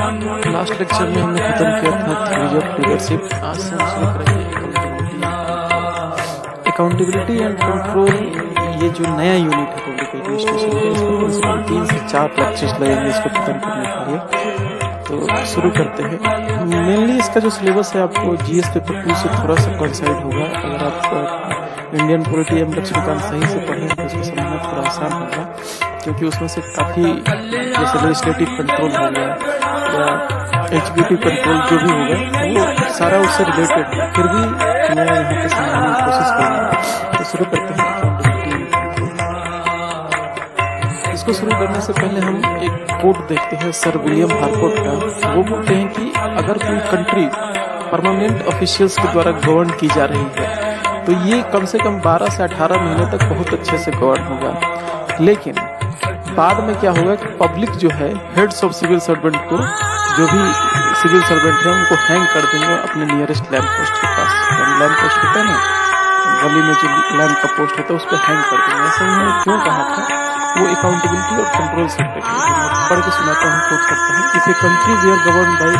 Last lecture में हमने खत्म किया था थ्योरी ऑफ़ लीडरशिप आज से हम शुरू करेंगे अकाउंटेबिलिटी एंड कंट्रोल ये जो नया यूनिट है पब्लिक एडमिनिस्ट्रेशन का, इसको से कम तीन से चार लेक्चर्स लगेंगे इसको खत्म करने के लिए. तो शुरू करते हैं. मेनली इसका जो सिलेबस है, आपको जीएस पेपर टू से थोड़ा सा कंसाइड होगा. अगर आप इंडियन पोलिटी एवं लक्ष्मीकांत सही से पढ़ें तो इसको समझना थोड़ा आसान होगा, क्योंकि उसमें से काफ़ी जैसे लेजिस्लेटिव कंट्रोल हो गया या एग्जीक्यूटिव कंट्रोल जो भी होगा, वो सारा उससे रिलेटेड फिर भी मैं यहाँ पे समझाने की कोशिश करूँगा तो शुरू करते हैं। इसको शुरू करने से पहले हम एक कोट देखते हैं, सर विलियम हार्कोट का। वो बोलते हैं कि अगर कोई कंट्री परमानेंट ऑफिशियल्स के द्वारा गवर्न की जा रही है तो ये कम से कम 12 से 18 महीने तक बहुत अच्छे से गवर्न होगा। लेकिन बाद में क्या होगा कि पब्लिक जो है हेड्स ऑफ़ सिविल सर्वेंट को, जो भी सिविल सर्वेंट है, उनको हैंग कर देंगे अपने नियरेस्ट लैंड पोस्ट के पास। लैंड पोस्ट होता है ना, गली में जो लैंड का पोस्ट होता है, उस पर हैंग कर देंगे। ऐसा उन्होंने क्यों कहा था? वो अकाउंटेबिलिटी और कंट्रोल सेक्टर के पढ़ के सुनाता हूँ कोट करता हूँ। If a country we are govern by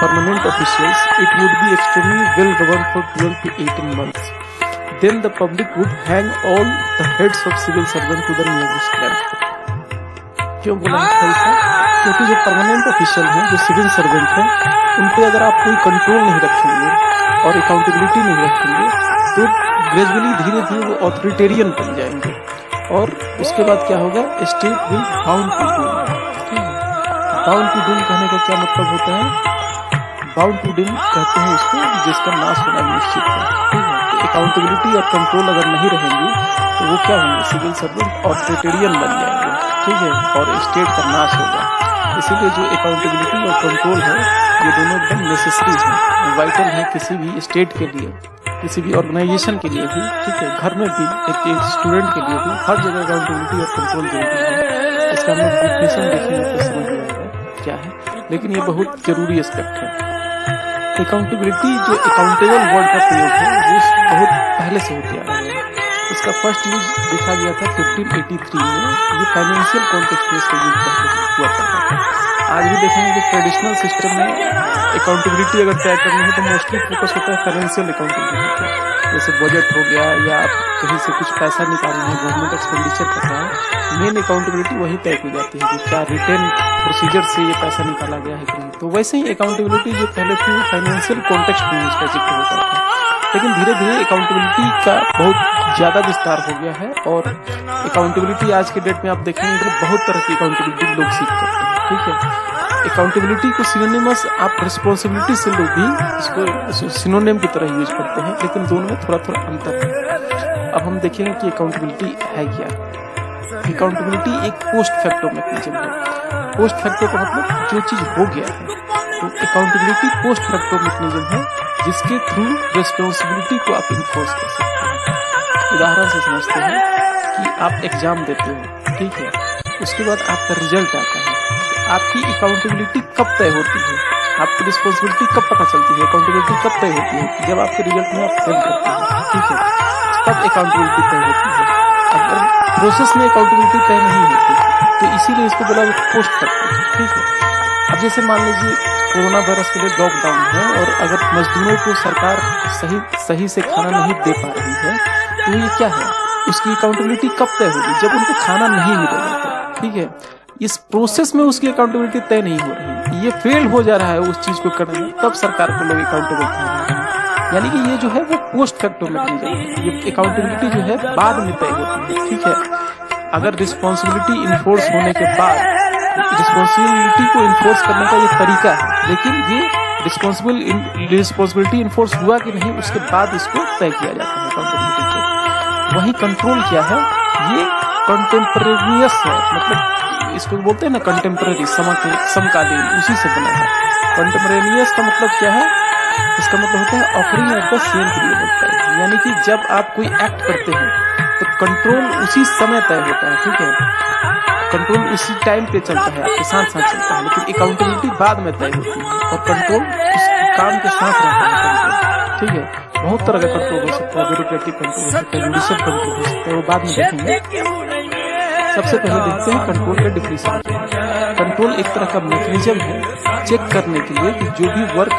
permanent officials it would be extremely well govern for twelve to eighteen months then the public would hang all the heads of civil servant to the nearest land. क्यों बोला था क्योंकि जो permanent official हैं, जो civil servant हैं उन पर अगर आप कोई कंट्रोल नहीं रखेंगे और अकाउंटेबिलिटी नहीं रखेंगे तो ग्रेजुअली धीरे धीरे वो ऑथोरिटेरियन बन जाएँगे। और उसके बाद क्या होगा? State will bound to doom bound to doom कहने का क्या मतलब होता है? बाउंड टू डूम कहते हैं उसको जिसका नाश होना निश्चित है। अकाउंटेबिलिटी और कंट्रोल अगर नहीं रहेंगी तो वो क्या होंगे? सिविल सर्वेंट ऑथोरिटेरियन बन जाएँगे। ठीक है, और स्टेट का नाश होगा इसीलिए जो अकाउंटेबिलिटी और कंट्रोल है, ये दोनों एकदम नेसेसरी है वाइटल है किसी भी स्टेट के लिए, किसी भी ऑर्गेनाइजेशन के लिए भी, ठीक है, घर में भी, एक स्टूडेंट के लिए भी, हर जगह अकाउंटेबिलिटी और कंट्रोल ज़रूरी है। इसका हम डिफिनेशन देखेंगे तो समझ में आएगा क्या है, लेकिन ये बहुत ज़रूरी एस्पेक्ट है। अकाउंटेबिलिटी जो अकाउंटेबल वर्ड का प्रयोग है, वो बहुत पहले से होते आ रहा है। इसका फ़र्स्ट यूज़ देखा गया था 1583 में। ये फाइनेंशियल कॉन्टेक्स्ट में इसका यूज़ हुआ करता था। आज भी देखेंगे कि ट्रेडिशनल सिस्टम में अकाउंटेबिलिटी अगर तय करनी है तो मोस्टली फोकस होता है फाइनेंशियल अकाउंटेबिलिटी पे। जैसे बजट हो गया या आप कहीं से कुछ पैसा निकालना है गवर्नमेंट एक्सपेंडिचर कर रहा है मेन अकाउंटेबिलिटी वही तय की जाती है कि क्या रिटर्न प्रोसीजर से ये पैसा निकाला गया है कि नहीं। तो वैसे ही अकाउंटेबिलिटी जो पहले थी वो फाइनेंशियल कॉन्टेक्स्ट में इसका ज़िक्र होता था लेकिन धीरे धीरे अकाउंटेबिलिटी का बहुत ज़्यादा विस्तार हो गया है और अकाउंटेबिलिटी आज के डेट में आप देखेंगे कि बहुत तरह की अकाउंटेबिलिटी लोग सीख करते हैं, ठीक है? अकाउंटेबिलिटी को सिनोनिमस आप रिस्पॉन्सिबिलिटी से लोग भी इसको सिनोनिम की तरह यूज़ करते हैं, लेकिन दोनों में थोड़ा थोड़ा अंतर है। अब हम देखेंगे कि अकाउंटेबिलिटी है क्या। अकाउंटेबिलिटी एक पोस्ट फैक्टो मैकेनिज्म है। पोस्ट फैक्टो का मतलब जो चीज़ हो गया है तो अकाउंटेबिलिटी पोस्ट फैक्टो मैकेनिज्म है, जिसके थ्रू रिस्पॉन्सिबिलिटी को आप इन्फोर्स कर सकते हैं। उदाहरण से समझते हैं कि आप एग्ज़ाम देते हो, ठीक है? उसके बाद आपका रिज़ल्ट आता है। आपकी अकाउंटेबिलिटी कब तय होती है? आपकी रिस्पॉन्सिबिलिटी कब पता चलती है? अकाउंटेबिलिटी कब तय होती है? जब आपके रिज़ल्ट में आप फेल करते हैं, ठीक है? तब अकाउंटेबिलिटी तय होती है। अगर प्रोसेस में अकाउंटेबिलिटी तय नहीं होती तो इसीलिए इसको बोला पोस्ट करते हैं ठीक है? अब जैसे मान लीजिए कोरोना वायरस के लिए लॉकडाउन है और अगर मजदूरों को सरकार सही सही से खाना नहीं दे पा रही है तो ये क्या है? उसकी अकाउंटेबिलिटी कब तय होगी? जब उनको खाना नहीं मिलेगा तो ठीक है? इस प्रोसेस में उसकी अकाउंटेबिलिटी तय नहीं हो रही ये फेल हो जा रहा है उस चीज़ को करने में, तब सरकार को लोग अकाउंटेबल ठहरा रहे हैं। यानी कि ये जो है वो पोस्ट फैक्टो मैकेनिज्म है। ये अकाउंटेबिलिटी जो है बाद में तय होती है, ठीक है? अगर रिस्पॉन्सिबिलिटी इन्फोर्स होने के बाद रिस्पॉन्सिबिलिटी को इन्फोर्स करने का ये तरीका है। लेकिन ये रिस्पॉन्सिबल रिस्पॉन्सिबिलिटी इन्फोर्स हुआ कि नहीं, उसके बाद इसको तय किया जाता है। अकाउंटेबिलिटी को वही कंट्रोल क्या है? ये कंटेम्परेरियस है। मतलब इसको बोलते हैं ना कंटेम्पररी समकालीन, उसी से बना है। कंटेम्परेरियस का मतलब क्या है? इसका मतलब होता है offering at the same period of time यानी कि जब आप कोई एक्ट करते हैं तो कंट्रोल उसी समय तय होता है, ठीक है? कंट्रोल उसी टाइम पे चलता है, आपके साथ साथ चलता है, लेकिन अकाउंटेबिलिटी बाद में तय होती है और कंट्रोल उस काम के साथ रहता है। ठीक है? बहुत तरह का कंट्रोल हो सकता है ब्यूरोक्रेटिक कंट्रोल हो सकता है जुडिशियल कंट्रोल हो सकता है, वो बाद में देखेंगे। सबसे पहले देखते हैं कंट्रोल का डिफिनेशन कंट्रोल एक तरह का मैकेनिज्म है चेक करने के लिए कि जो भी वर्क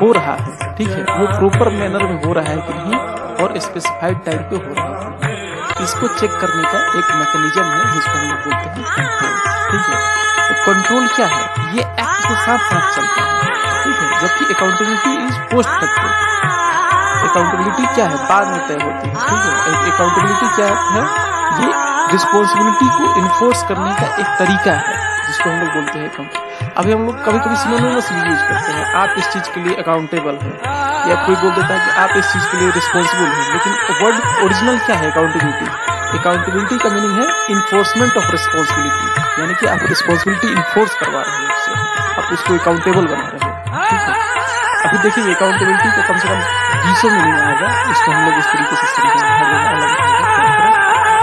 हो रहा है, ठीक है, वो प्रॉपर मैनर में हो रहा है कि नहीं, और स्पेसिफाइड टाइम पे हो रहा है। इसको चेक करने का एक मैकेनिज्म है, जिसको हम लोग बोलते हैं कंट्रोल ठीक है? तो कंट्रोल क्या है? ये एक्ट के साथ साथ चलता है। ठीक है? जबकि accountability is post factor accountability क्या है? बाद में तय होती है। ठीक है? अकाउंटेबिलिटी क्या है? ये रिस्पॉन्सिबिलिटी को इन्फोर्स करने का एक तरीका है, जिसको हम लोग बोलते हैं अकाउंट अभी हम लोग कभी कभी सिनोनिमस भी यूज़ करते हैं। आप इस चीज़ के लिए अकाउंटेबल हैं। या कोई बोल देता है कि आप इस चीज़ के लिए रिस्पॉन्सिबल हैं। लेकिन वर्ड ओरिजिनल क्या है अकाउंटेबिलिटी अकाउंटेबिलिटी का मीनिंग है इन्फोर्समेंट ऑफ़ रिस्पॉन्सिबिलिटी यानी कि आप रिस्पॉन्सिबिलिटी इन्फोर्स करवा रहे हैं उससे। आप उसको अकाउंटेबल बना रहे हैं। ठीक है? अभी देखिए अकाउंटेबिलिटी का कम से कम बीसों मीनिंग आएगा। इसको हम लोग इस तरीके से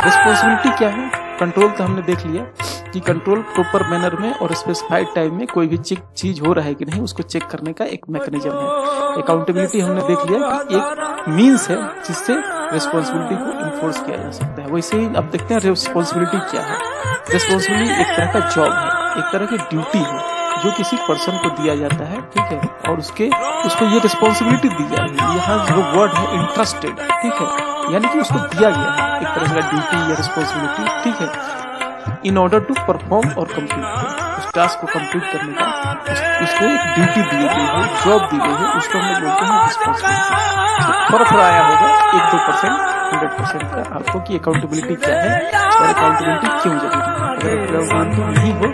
रिस्पॉन्सिबिलिटी क्या है? कंट्रोल तो हमने देख लिया। कि कंट्रोल प्रॉपर मैनर में और स्पेसिफाइड टाइम में कोई भी चीज़ हो रहा है कि नहीं, उसको चेक करने का एक मैकेनिज्म है। अकाउंटेबिलिटी हमने देख लिया कि एक मीन्स है जिससे रिस्पॉन्सिबिलिटी को इन्फोर्स किया जा सकता है। वैसे ही अब देखते हैं रिस्पॉन्सिबिलिटी क्या है। रिस्पॉन्सिबिलिटी एक तरह का जॉब है, एक तरह की ड्यूटी है, जो किसी पर्सन को दिया जाता है, ठीक है? और उसके, उसको ये रिस्पॉन्सिबिलिटी दी जा रही है। यहाँ जो वर्ड है इंटरेस्टेड ठीक है? यानी कि उसको दिया गया है। एक तरह का ड्यूटी या रिस्पॉन्सिबिलिटी ठीक है? इन ऑर्डर टू परफॉर्म और कंप्लीट उस टास्क को कंप्लीट करने का। उस, उसको एक ड्यूटी दी गई है जॉब दी गई है उसको हम लोग बोलते हैं रिस्पॉन्सिबिलिटी फ़र्क आया होगा एक दो परसेंट हंड्रेड परसेंट का आपको कि अकाउंटेबिलिटी क्या है और अकाउंटेबिलिटी क्यों ज़रूरी है। अगर अकाउंटेबिलिटी नहीं हो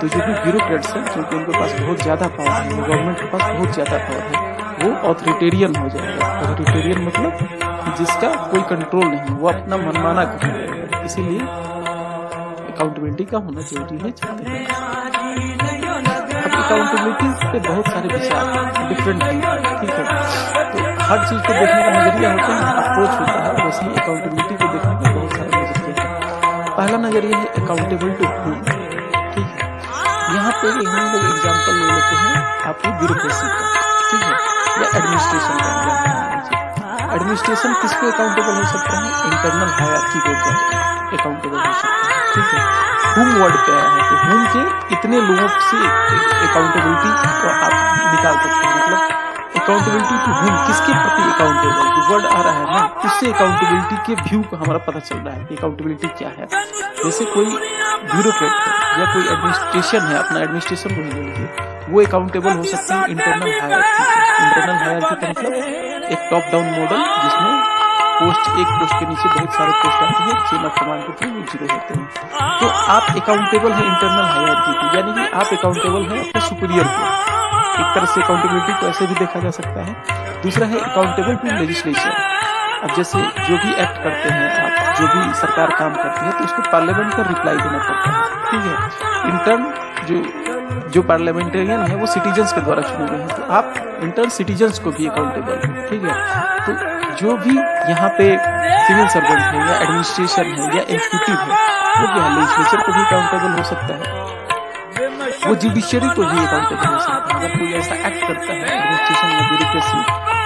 तो जो भी ब्यूरोक्रेट्स हैं क्योंकि उनके पास बहुत ज़्यादा पावर है गवर्नमेंट के पास बहुत ज़्यादा पावर है वो ऑथोरिटेरियन हो जाएगा। ऑथोरिटेरियन मतलब जिसका कोई कंट्रोल नहीं वो अपना मनमाना कर इसीलिए अकाउंटेबिलिटी का होना ज़रूरी है अकाउंटेबिलिटी पे बहुत सारे विचार डिफरेंट है, ठीक है? तो हर चीज़ को देखने का नज़रिया होता है अप्रोच होता है वैसे ही अकाउंटेबिलिटी को देखने के बहुत सारे नज़रिए हैं। पहला नज़रिया है अकाउंटेबल टू हूम ठीक है? यहाँ पे हम लोग एग्ज़ाम्पल ले लेते हैं, आपकी ब्यूरोक्रेसी का, ठीक है? या एडमिनिस्ट्रेशन का एडमिनिस्ट्रेशन किसको अकाउंटेबल हो सकता है? इंटरनल हायरकी के अकाउंटेबल हो सकता है। ठीक है होम वर्ड क्या है। तो होम के इतने लोगों से अकाउंटेबिलिटी को आप निकाल सकते हैं। मतलब अकाउंटेबिलिटी टू होम किसके प्रति अकाउंटेबल जो वर्ड आ रहा है ना, उससे अकाउंटेबिलिटी के व्यू का हमारा पता चल रहा है कि अकाउंटेबिलिटी क्या है। जैसे कोई ब्यूरोक्रेट या कोई एडमिनिस्ट्रेशन है, अपना एडमिनिस्ट्रेशन को ही लीजिए वो अकाउंटेबल हो सकते हैं इंटरनल हायर इंटरनल हायर का मतलब एक टॉप डाउन मॉडल जिसमें पोस्ट एक पोस्ट के नीचे बहुत सारे पोस्ट आते हैं चेन ऑफ़ कमांड के थ्रू ज़ीरो होते हैं। तो आप अकाउंटेबल है इंटरनल हायर की यानी कि आप अकाउंटेबल है अपने सुपीरियर को। एक तरह से अकाउंटेबिलिटी को ऐसे भी देखा जा सकता है। दूसरा है अकाउंटेबल टू लेजिस्लेशन अब जैसे जो भी एक्ट करते हैं आप, जो भी सरकार काम करती है तो उसको पार्लियामेंट का रिप्लाई देना पड़ता है। ठीक है? इंटर्न जो जो पार्लियामेंटेरियन है, वो सिटीजन्स के द्वारा चुने गए हैं। तो आप इंटर्न सिटीजन्स को भी अकाउंटेबल है, ठीक है? तो जो भी यहाँ पे सिविल सर्वेंट है, या एडमिनिस्ट्रेशन है, या एग्जीक्यूटिव है, वो क्या लेजिस्लेचर को भी अकाउंटेबल हो सकता है। वो जुडिशियरी को भी अकाउंटेबल हो सकता है। अगर कोई ऐसा एक्ट करता है एडमिनिस्ट्रेशन या ब्यूरोक्रेसी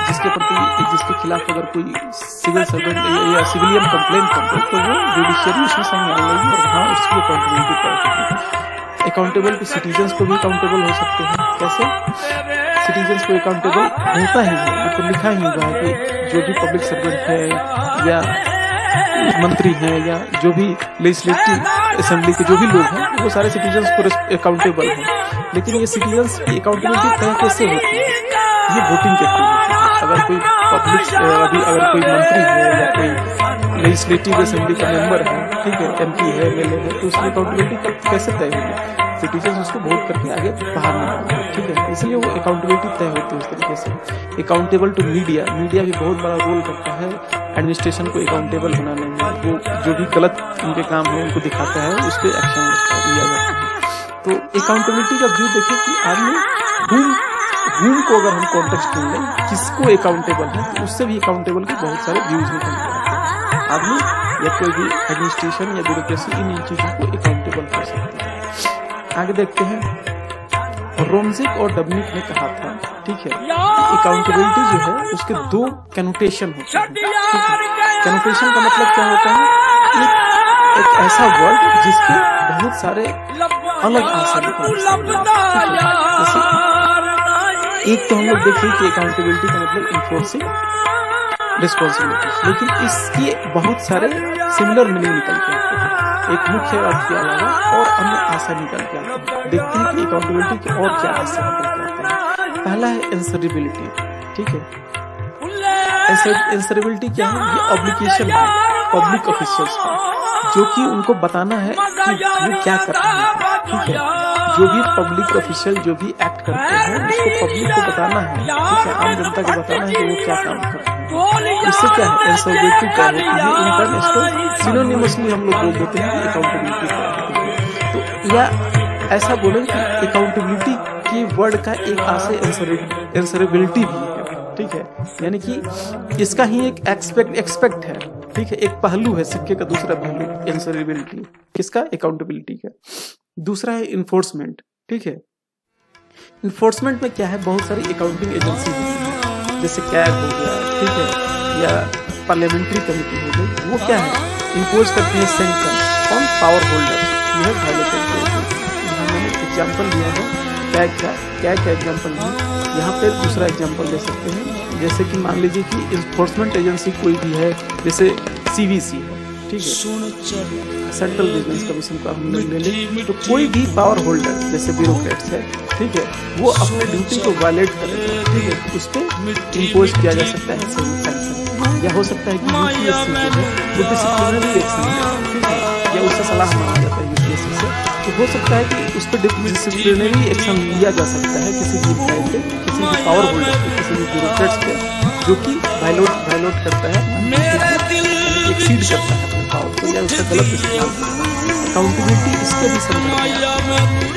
जिसके प्रति, जिसके खिलाफ अगर कोई सिविल सर्वेंट या सिविलियन कंप्लेन कर दे तो वो जुडिशियरी उसमें आ जाएगी और वहाँ उसकी अकाउंटेबिलिटी कर अकाउंटेबल टू सिटीजन को भी अकाउंटेबल हो सकते हैं। कैसे? सिटीजन को अकाउंटेबल होता ही है तो लिखा ही हुआ है कि जो भी पब्लिक सर्वेंट है या मंत्री है या जो भी लेजिस्लेटिव असेंबली के जो भी लोग हैं, वो सारे सिटीजन्स को अकाउंटेबल हैं। लेकिन ये सिटीजन्स की अकाउंटेबिलिटी तय कैसे होती है? ये वोटिंग के थ्रू अगर कोई पब्लिक अभी अगर कोई मंत्री है या कोई लेजिस्लेटिव असेंबली का मेंबर है, ठीक है एम पी है एम है तो उसकी अकाउंटेबिलिटी कैसे तय होगी? सिटीजन उसको वोट करके आगे बाहर निकालते ठीक है। इसलिए वो अकाउंटेबिलिटी तय होती है उस तरीके से। अकाउंटेबल टू मीडिया मीडिया भी बहुत बड़ा रोल करता है। एडमिनिस्ट्रेशन को अकाउंटेबल बनाने में, वो जो भी गलत उनके काम है, उनको दिखाता है, उस पर एक्शन लिया जाता है तो अकाउंटेबिलिटी का व्यू देखें कि आदमी हुम को अगर हम कॉन्टेक्स्ट में लें किसको अकाउंटेबल है तो उससे भी अकाउंटेबल के बहुत सारे व्यूज़ निकल जाते हैं। आदमी या कोई भी एडमिनिस्ट्रेशन या ब्यूरोक्रेसी इन चीज़ों को अकाउंटेबल कर सकते हैं। आगे देखते हैं। रोमजिक और डबनिक ने कहा था, ठीक है अकाउंटेबिलिटी जो है, उसके दो कैनोटेशन होते हैं। कैनोटेशन का मतलब क्या होता है? एक एक ऐसा वर्ड जिसके बहुत सारे अलग आंसर एक तो हम लोग देखिए कि अकाउंटेबिलिटी का मतलब इन्फोर्सिंग रिस्पॉन्सिबिलिटी लेकिन इसके बहुत सारे सिमिलर मीनिंग निकलते हैं। एक मुख्य अर्थ के अलावा और अन्य आशा निकल के आते हैं। देखते हैं कि अकाउंटेबिलिटी के और क्या आशा निकल के आते हैं। पहला है एंसरेबिलिटी ठीक है? एंसरेबिलिटी क्या है? ये ऑब्लिकेशन है। पब्लिक ऑफिशियल्स का जो कि उनको बताना है कि वो क्या कर रहे हैं। ठीक है? जो भी पब्लिक ऑफिशियल जो भी एक्ट करते हैं, उसको पब्लिक को बताना है। ठीक है? आम जनता को बताना है कि वो क्या काम कर हैं। इससे क्या है? एंसर्बिलिटी क्या होती है इसको सिनोनिमसली हम लोग बोल देते हैं अकाउंटेबिलिटी क्या होती है तो या ऐसा बोले कि अकाउंटेबिलिटी के वर्ड का एक आशय एंसरेबिलिटी भी है। ठीक है? यानी कि इसका ही एक एक्सपेक्ट एक्सपेक्ट है। ठीक है, एक पहलू है, सिक्के का दूसरा पहलू एंसरेबिलिटी किसका? अकाउंटेबिलिटी का। दूसरा है इन्फोर्समेंट ठीक है? इन्फोर्समेंट में क्या है? बहुत सारी अकाउंटिंग एजेंसी होती है, जैसे कैग हो गया, ठीक है, या पार्लियामेंट्री कमेटी हो गई, वो क्या है? इम्पोज करती है सेंक्शन ऑन पावर होल्डर यह एग्ज़ाम्पल लिया है कैग का कैग का एग्ज़ाम्पल लिया यहाँ पे दूसरा एग्ज़ाम्पल दे सकते हैं। जैसे कि मान लीजिए कि इन्फोर्समेंट एजेंसी कोई भी है जैसे सीवीसी है ठीक है? सेंट्रल बिज़नेस कमीशन का हम ले लें तो कोई भी पावर होल्डर जैसे ब्यूरोक्रेट्स है ठीक है वो अपने ड्यूटी को वायलेट करेगा ठीक है? उस पर इम्पोज किया जा सकता है सैंक्शन या हो सकता है कि यूपीएससी जो है वो डिसिप्लिनरी एक्शन है ठीक है? या उससे सलाह मांगा जाता है यूपीएससी से। तो हो सकता है कि उस पर डिसिप्लिनरी एक्शन लिया जा सकता है किसी भी टाइप पे किसी भी पावर होल्डर पे किसी भी ब्यूरोक्रेट्स पे जो कि वायलोट वायलोट करता है एक्सीड करता है अपने पावर को या उसका गलत इस्तेमाल अकाउंटेबिलिटी इसके भी संदर्भ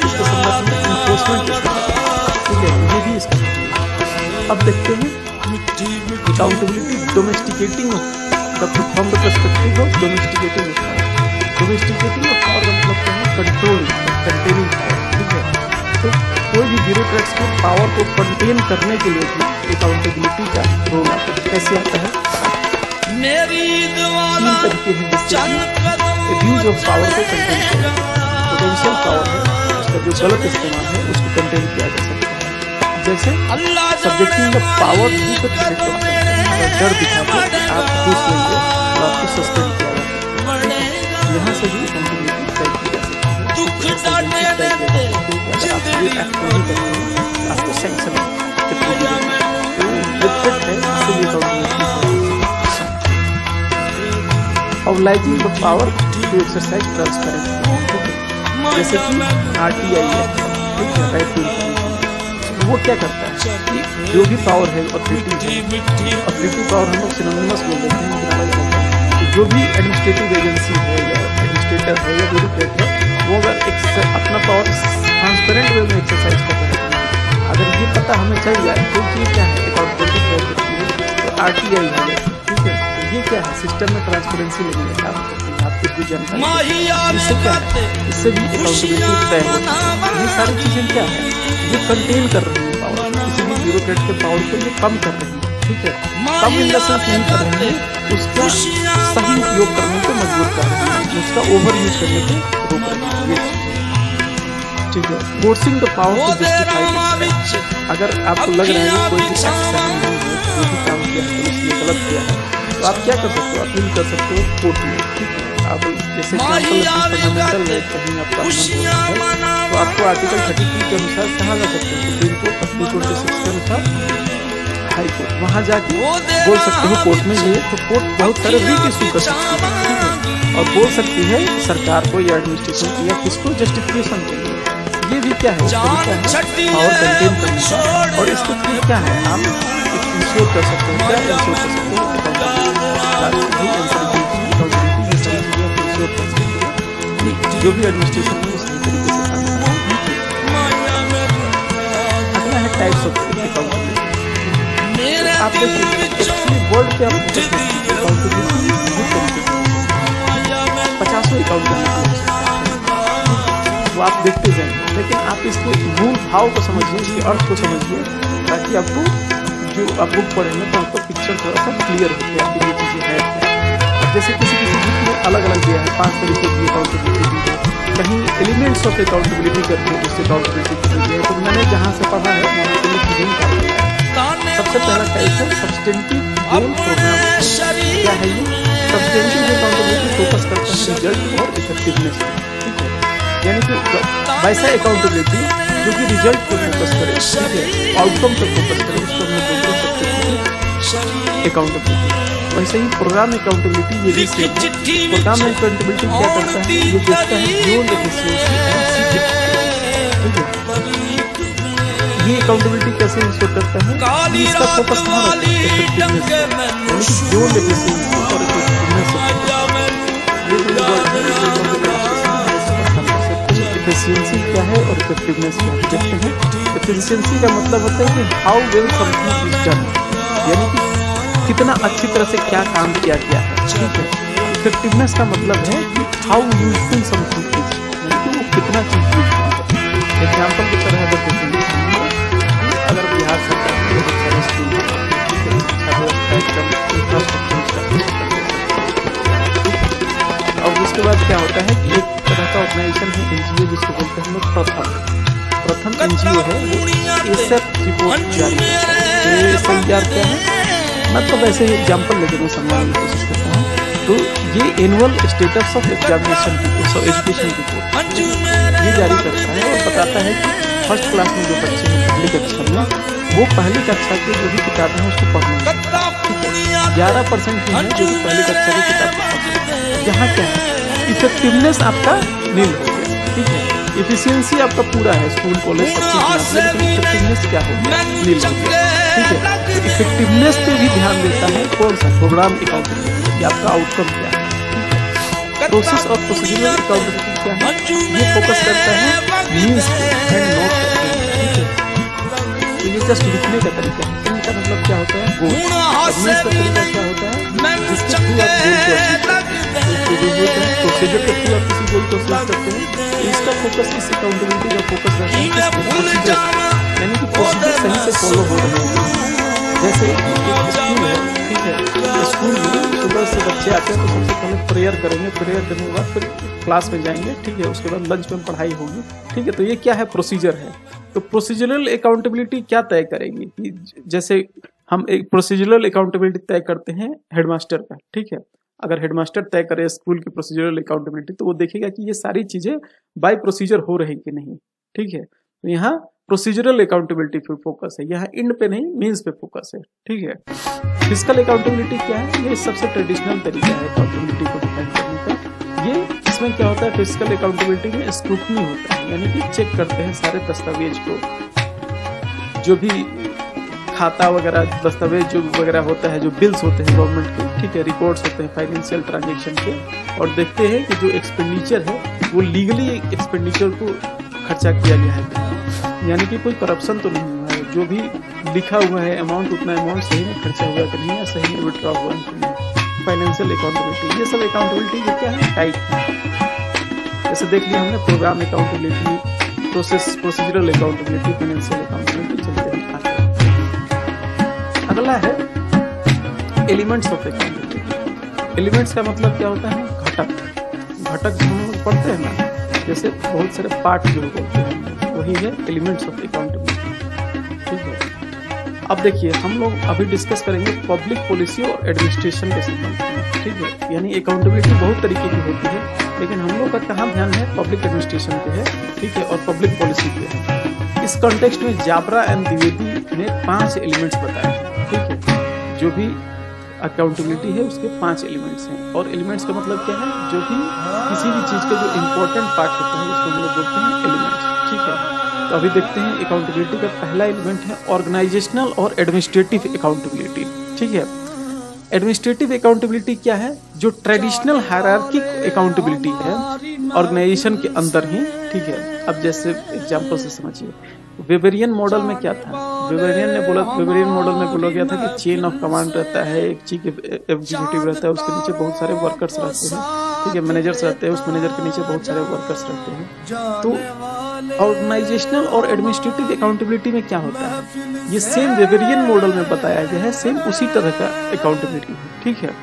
इसके संदर्भ में इन्फोर्समेंट ठीक है ये भी इसका अब देखते हैं accountability domesticating from the perspective of domesticating power domesticating of power का मतलब क्या है कंट्रोल कंटेनिंग पावर ठीक है? तो कोई भी ब्यूरोक्रेट्स के पावर को कंटेन करने के लिए भी अकाउंटेबिलिटी का रोल आता है। कैसे आता है? तीन तरीके हैं एब्यूज ऑफ़ पावर को कंटेन किया पोटेंशियल पावर है उसका जो गलत इस्तेमाल है उसको कंटेन किया जा सकता है। जैसे subjecting the power to the डर दिखा के आप घूस लेंगे तो आपको सस्पेंड किया है यहाँ से भी अकाउंटेबिलिटी तय की जा सकती है अगर आप ये एक्ट नहीं करेंगे आपको सैंक्शन कितनी दी जाएगी रिफ्लेक्ट है। इसलिए accountability obliging the power to exercise transparency जैसे कि आर टी आई है। ठीक है राइट टू वो क्या करता है? जो भी पावर है अथॉरिटी अथॉरिटी पावर हम लोग सिनोनिमस बोल देते हैं जो भी एडमिनिस्ट्रेटिव एजेंसी है या एडमिनिस्ट्रेटर है या ब्यूरोक्रेट है वो अगर अपना पावर ट्रांसपेरेंट वे में एक्सरसाइज कर रहे हैं। अगर ये पता हमें चल जाए तो ये क्या है? अकाउंटेबिलिटी तो आर टी आई है ठीक है? ये क्या है? सिस्टम में ट्रांसपेरेंसी नहीं है काम करते हैं? आप कुछ जानकारी इससे क्या है? इससे भी अकाउंटेबिलिटी तय होती है। ये सारी चीज़ें क्या है? जो कंटेन कर रही है पावर किसी भी ब्यूरोक्रेट के पावर को ये कम कर रही है। ठीक है? कम इन द सेंस नहीं कर रही है उसका सही उपयोग करने को मजबूर कर रही है उसका ओवर यूज़ करने को रोक रही है ठीक है। Forcing the power to justify अगर आपको लग रहा है कोई भी नहीं है भी काम किया है पुलिस ने गलत किया है। तो आप क्या कर सकते हो? अपील कर सकते हो कोर्ट में ठीक है? आप जैसे फंडामेंटल कहीं आपका है तो आपको आर्टिकल थर्टी टू के अनुसार कहाँ जा सकते हो सुप्रीम कोर्ट अपनी ट्वेंटी सिक्स के अनुसार हाई कोर्ट वहाँ जाके। बोल सकते हो कोर्ट में ये तो कोर्ट बहुत सारे रीट इशू कर सकती है। और बोल सकती है, सरकार को या एडमिनिस्ट्रेशन को या किसको जस्टिफिकेशन के लिए ये भी क्या है? है? का और इसको क्या है? आप इंश्योर कर सकते हो, क्या इंश्योर कर सकते हो? जो भी एडमिनिस्ट्रेशन है सही तरीके से काम अगला है टाइप्स ऑफ़ आप देखिए देखते जाएँगे लेकिन आप इसके मूल भाव को समझिए। इसके अर्थ को समझिए। ताकि आपको जो आप बुक पढ़ेंगे तो आपको पिक्चर थोड़ा सा क्लियर हो। कि ये चीज़ें है जैसे किसी किसी बुक में अलग अलग दिया है, पाँच तरीके की है कहीं एलिमेंट्स ऑफ़ अकाउंटेबिलिटी करके उससे अकाउंटेबिलिटी की है। तो मैंने जहाँ से पढ़ा है वहाँ से मैं नहीं कर सबसे पहला टाइप है सब्सटेंटिव गोल प्रोग्राम क्या है ये? सब्सटेंटिव अकाउंटेबिलिटी फोकस करता है रिज़ल्ट और इफेक्टिवनेस ठीक यानी कि वैसा अकाउंटेबिलिटी जो कि रिज़ल्ट पर फोकस करे, ठीक है? आउटकम पर फोकस करे, उसको हमने बोलते हैं अकाउंटेबिलिटी वैसे ही प्रोग्राम अकाउंटेबिलिटी ये भी सेम है। प्रोग्राम अकाउंटेबिलिटी क्या करता है? ये देखता है एफिशिएंसी ये अकाउंटेबिलिटी कैसे इंश्योर करता है? इसका फोकस कहाँ रहता है? इफेक्टिवनेस यानी एफिशिएंसी और इफेक्टिवनेस एफिशिएंसी क्या है और इफेक्टिवनेस क्या है? देखते हैं। एफिशिएंसी का मतलब होता है कि how well something is done यानी कि कितना अच्छी तरह से क्या काम किया गया ठीक है? इफेक्टिवनेस का मतलब है कि हाउ यूजफुल समथिंग इज़ वो कितना चीज़ यूज़ एग्ज़ाम्पल की तरह अगर देखेंगे अगर बिहार सरकार के बहुत सारे स्कूल और उसके बाद क्या होता है कि एक तरह का ऑर्गेनाइजेशन है एनजीओ जिसको बोलते हैं लोग प्रथम। प्रथम एनजीओ है, वो एसएफ रिपोर्ट जारी है। एस क्या है? मैं तो वैसे एग्ज़ाम्पल लेके मैं समझाने की कोशिश करता हूँ। तो ये annual status of examination education report ये जारी करता है और बताता है कि फ़र्स्ट क्लास में जो बच्चे हैं, पहली कक्षा में, वो पहली कक्षा की जो भी किताबें हैं, उसको पढ़ने ग्यारह परसेंट ही है, जो पहली कक्षा की किताब यहाँ क्या है? इफेक्टिवनेस आपका नील हो गया। ठीक है? इफिशियंसी आपका पूरा है स्कूल कॉलेज इफेक्टिवनेस क्या हो गया? नील हो गया। ठीक है। इफेक्टिवनेस पे भी ध्यान देता है कौन सा? प्रोग्राम अकाउंटेबिलिटी आपका आउटकम क्या है? प्रोसेस और प्रोसीजरल अकाउंटेबिलिटी क्या है? ये फोकस करता है मीन्स एंड नॉट ये जस्ट लिखने का तरीका है। इनका मतलब क्या होता है? गोल मीन्स का तरीका क्या होता है? जिसके थ्रू आप प्रोसीजर के थ्रू आप किसी गोल को अचीव करते हैं। इसका फोकस इस अकाउंटेबिलिटी का फोकस रहता है। प्रोसीजर यानी कि प्रोसीजर सही से फॉलो हो रहे हैं। जैसे स्कूल है, ठीक है स्कूल में सुबह से बच्चे आते हैं तो सबसे पहले प्रेयर करेंगे प्रेयर करने के बाद फिर क्लास में जाएँगे, ठीक है, उसके बाद लंच में पढ़ाई होगी, ठीक है तो ये क्या है प्रोसीजर है? तो प्रोसीजरल अकाउंटेबिलिटी क्या तय करेंगी? कि जैसे हम एक प्रोसीजरल अकाउंटेबिलिटी तय करते हैं हेडमास्टर का, ठीक है, अगर हेडमास्टर तय करे स्कूल की प्रोसीजरल अकाउंटेबिलिटी तो वो देखेगा कि ये सारी चीज़ें बाय प्रोसीजर हो रही कि नहीं, ठीक है तो यहाँ प्रोसीजरल अकाउंटेबिलिटी पे फोकस है। यहाँ इंड पे नहीं मीन्स पे फोकस है। ठीक है? फ़िज़िकल अकाउंटेबिलिटी क्या है? ये सबसे ट्रेडिशनल तरीका है अकाउंटेबिलिटी को डिफाइन करने का। ये, इसमें क्या होता है? फ़िज़िकल अकाउंटेबिलिटी में स्क्रूटनी होता है। यानी कि चेक करते हैं सारे दस्तावेज़ को। जो भी खाता वगैरह, दस्तावेज़ जो वगैरह होता है, जो बिल्स होते हैं गवर्नमेंट के, ठीक है? रिकॉर्ड्स होते हैं फाइनेंशियल ट्रांजेक्शन के। और देखते हैं कि जो एक्सपेंडिचर है, वो लीगली एक्सपेंडिचर को खर्चा किया गया है। यानी कि कोई करप्शन तो नहीं हुआ है। जो भी लिखा हुआ है अमाउंट उतना अमाउंट सही में खर्चा हुआ कि नहीं है, सही में विड्रॉ हुआ कि नहीं फाइनेंशियल अकाउंटेबिलिटी ये सब अकाउंटेबिलिटी ये क्या है? टाइप जैसे देख लिया हमने programme accountability process procedural accountability financial accountability चलते हैं। अगला है एलिमेंट्स ऑफ़ अकाउंटेबिलिटी एलिमेंट्स का मतलब क्या होता है? घटक। घटक हम लोग पढ़ते हैं ना, जैसे बहुत सारे पार्ट जो बोलते हैं। वही है एलिमेंट्स ऑफ़ अकाउंटेबिलिटी ठीक है? अब देखिए, हम लोग अभी डिस्कस करेंगे पब्लिक पॉलिसी और एडमिनिस्ट्रेशन के संबंध में। ठीक है? यानी अकाउंटेबिलिटी बहुत तरीके की होती है, लेकिन हम लोग का कहाँ ध्यान है? पब्लिक एडमिनिस्ट्रेशन पे है। ठीक है? और पब्लिक पॉलिसी पे है। इस कॉन्टेक्स्ट में जाबरा एंड द्विवेदी ने पाँच एलिमेंट्स बताए हैं। ठीक है? जो भी अकाउंटेबिलिटी है, उसके पाँच एलिमेंट्स हैं। और एलिमेंट्स का मतलब क्या है? जो भी किसी भी चीज़ का जो इम्पोर्टेंट पार्ट होता है, उसको हम लोग बोलते हैं है तो अभी देखते हैं अकाउंटेबिलिटी का पहला एलिमेंट है ऑर्गेनाइजेशनल और एडमिनिस्ट्रेटिव अकाउंटेबिलिटी ठीक है? एडमिनिस्ट्रेटिव अकाउंटेबिलिटी क्या है? जो ट्रेडिशनल हायरार्किक अकाउंटेबिलिटी है ऑर्गेनाइजेशन के अंदर ही। ठीक है? अब जैसे एग्जांपल से समझिए। वेबेरियन मॉडल में क्या था? वेबेरियन ने बोला वेबेरियन मॉडल में बोला गया था कि चेन ऑफ़ कमांड रहता है एक चीफ एग्जीक्यूटिव रहता है उसके नीचे बहुत सारे वर्कर्स रहते हैं। ठीक है मैनेजर्स रहते हैं उस मैनेजर के नीचे बहुत सारे वर्कर्स रहते हैं। तो ऑर्गेनाइजेशनल और एडमिनिस्ट्रेटिव अकाउंटेबिलिटी में क्या होता है? ये सेम वेवेरियन मॉडल में बताया गया है सेम उसी तरह का अकाउंटेबिलिटी है। ठीक है?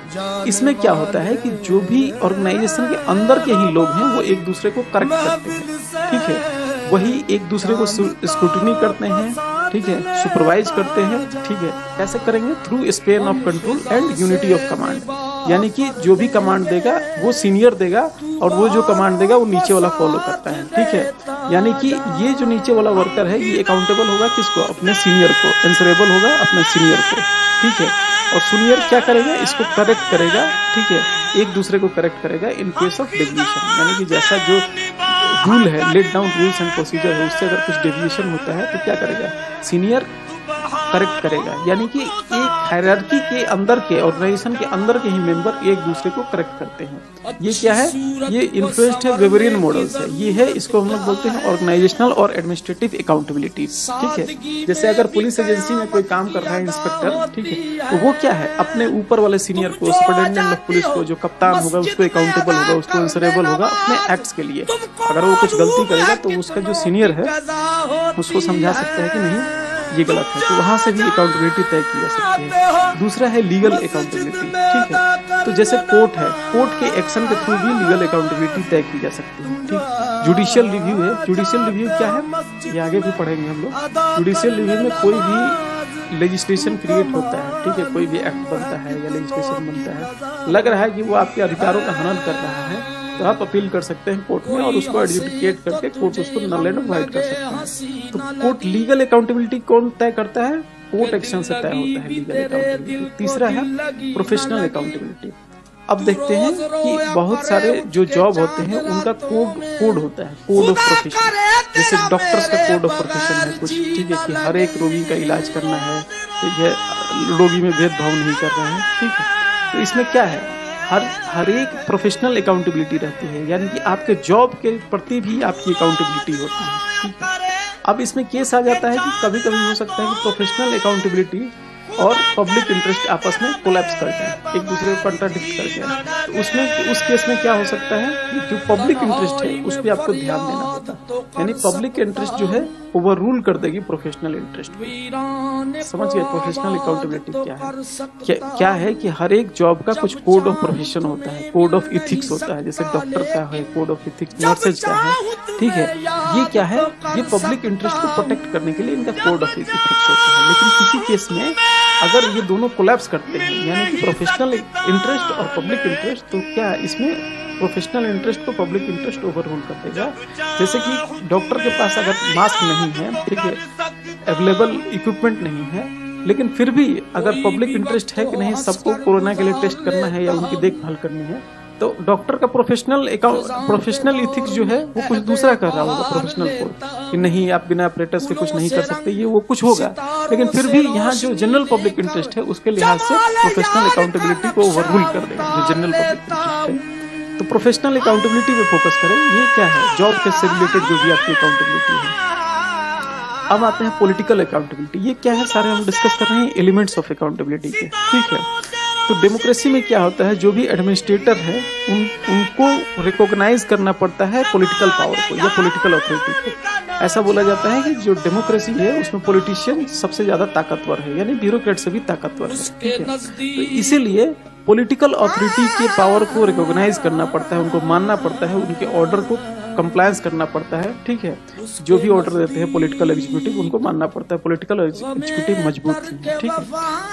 इसमें क्या होता है कि जो भी ऑर्गेनाइजेशन के अंदर के ही लोग हैं वो एक दूसरे को करेक्ट करते हैं। ठीक है? वही एक दूसरे को स्क्रूटनी करते हैं। ठीक है सुपरवाइज करते हैं, ठीक है। कैसे करेंगे through span of control and unity of command यानी कि जो भी कमांड देगा, वो सीनियर देगा और वो जो कमांड देगा, वो नीचे वाला फॉलो करता है, ठीक है? यानी कि ये जो नीचे वाला वर्कर है, ये अकाउंटेबल होगा किसको? अपने सीनियर को एंसरेबल होगा अपने सीनियर को, ठीक है? और सीनियर क्या करेगा? इसको करेक्ट करेगा, ठीक है? एक दूसरे को करेक्ट करेगा इन केस ऑफ़ डेविएशन यानी कि जैसा जो रूल है let down rules and procedure है, उससे अगर कुछ डेविएशन होता है तो क्या करेगा? सीनियर करेक्ट करेगा। यानी कि एक हायरार्की के अंदर के ऑर्गेनाइजेशन के अंदर के ही मेंबर एक दूसरे को करेक्ट करते हैं। ये क्या है? ये इन्फ्लुएंस्ड है वेबरियन मॉडल से ये है इसको हम लोग बोलते हैं ऑर्गेनाइजेशनल और एडमिनिस्ट्रेटिव अकाउंटेबिलिटी ठीक है? जैसे अगर पुलिस एजेंसी में कोई काम कर रहा है इंस्पेक्टर ठीक है? तो वो क्या है? अपने ऊपर वाले सीनियर को सुपरिटेंडेंट ऑफ़ पुलिस को, जो कप्तान होगा, उसको अकाउंटेबल होगा, उसको इंसरेबल होगा, अपने एक्ट्स के लिए। अगर वो कुछ गलती करेगा तो उसका जो सीनियर है, उसको समझा सकता है कि नहीं? ये गलत है। तो वहाँ से भी अकाउंटेबिलिटी तय की जा सकती है। दूसरा है लीगल अकाउंटेबिलिटी ठीक है? तो जैसे कोर्ट है कोर्ट के एक्शन के थ्रू भी लीगल अकाउंटेबिलिटी तय की जा सकती है। ठीक? जुडिशियल रिव्यू है। जुडिशियल रिव्यू क्या है? ये आगे भी पढ़ेंगे हम लोग। जुडिशियल रिव्यू में कोई भी लेजिस्लेशन क्रिएट होता है। ठीक है? कोई भी एक्ट बनता है या लेजिस्लेशन बनता है। लग रहा है कि वो आपके अधिकारों का हनन कर रहा है। तो आप अपील कर सकते हैं कोर्ट में और उसको एडजुडिकेट करके कोर्ट उसको नल एंड वाइड कर सकते हैं। तो कोर्ट लीगल अकाउंटेबिलिटी कौन तय करता है? कोर्ट एक्शन से तय होता है लीगल अकाउंटेबिलिटी तीसरा है प्रोफेशनल अकाउंटेबिलिटी अब देखते हैं कि बहुत सारे जो जॉब होते हैं उनका कोड कोड होता है कोड ऑफ़ प्रोफेशन जैसे डॉक्टर्स का कोड ऑफ़ प्रोफेशन है कुछ। ठीक है कि हर एक रोगी का इलाज करना है ठीक है रोगी में भेदभाव नहीं कर रहे हैं। ठीक है तो इसमें क्या है? हर हर एक प्रोफेशनल अकाउंटेबिलिटी रहती है। यानी कि आपके जॉब के प्रति भी आपकी अकाउंटेबिलिटी होती है। अब इसमें केस आ जाता है कि कभी कभी हो सकता है कि प्रोफेशनल अकाउंटेबिलिटी और पब्लिक इंटरेस्ट आपस में कोलैप्स कर जाए एक दूसरे को कंट्राडिक्ट कर जाए तो उसमें उस केस में क्या हो सकता है जो पब्लिक इंटरेस्ट है उस पर आपको ध्यान देना होता है। यानी पब्लिक इंटरेस्ट जो है ओवर रूल कर देगी प्रोफेशनल इंटरेस्ट समझ गए प्रोफेशनल अकाउंटेबिलिटी क्या है? क्या, क्या है कि हर एक जॉब का कुछ कोड ऑफ़ प्रोफेशन होता है कोड ऑफ़ इथिक्स होता है जैसे डॉक्टर का है कोड ऑफ़ इथिक्स नर्सेज का है। ठीक है ये क्या है? ये पब्लिक इंटरेस्ट को प्रोटेक्ट करने के लिए इनका कोड ऑफ़ इथिक्स होता है। लेकिन किसी केस में अगर ये दोनों कोलैप्स करते हैं, यानी कि प्रोफेशनल इंटरेस्ट और पब्लिक इंटरेस्ट तो क्या इसमें प्रोफेशनल इंटरेस्ट को पब्लिक इंटरेस्ट ओवर रूल कर देगा? जैसे कि डॉक्टर के पास अगर मास्क नहीं है ठीक है अवेलेबल इक्विपमेंट नहीं है, लेकिन फिर भी अगर पब्लिक इंटरेस्ट है कि नहीं, सबको कोरोना के लिए टेस्ट करना है या उनकी देखभाल करनी है तो डॉक्टर का प्रोफेशनल प्रोफेशनल इथिक्स जो है, वो कुछ दूसरा कर रहा होगा प्रोफेशनल कोड कि नहीं, आप बिना ऑपरेटर्स के कुछ नहीं कर सकते, ये वो कुछ होगा। लेकिन फिर भी यहाँ जो जनरल पब्लिक इंटरेस्ट है, उसके लिहाज से प्रोफेशनल अकाउंटेबिलिटी को ओवर रूल कर देगा, जो जनरल पब्लिक इंटरेस्ट है। तो प्रोफेशनल अकाउंटेबिलिटी पे फोकस करें, ये क्या है? जॉब के से रिलेटेड जो भी आपकी अकाउंटेबिलिटी है। अब आते हैं पॉलिटिकल अकाउंटेबिलिटी ये क्या है? सारे हम डिस्कस कर रहे हैं एलिमेंट्स ऑफ़ अकाउंटेबिलिटी के। ठीक है। तो डेमोक्रेसी में क्या होता है? जो भी एडमिनिस्ट्रेटर है, उन, उनको रिकॉग्नाइज करना पड़ता है पॉलिटिकल पावर को या पॉलिटिकल अथॉरिटी को। ऐसा बोला जाता है कि जो डेमोक्रेसी है, उसमें पॉलिटिशियन सबसे ज़्यादा ताकतवर है, यानी ब्यूरोक्रेट से भी ताकतवर है, ठीक है? तो इसीलिए पॉलिटिकल अथॉरिटी के पावर को रिकॉग्नाइज करना पड़ता है, उनको मानना पड़ता है, उनके ऑर्डर को कंप्लायंस करना पड़ता है, ठीक है? जो भी ऑर्डर देते हैं पॉलिटिकल एग्जीक्यूटिव उनको मानना पड़ता है पॉलिटिकल एग्जीक्यूटिव मज़बूत ठीक है?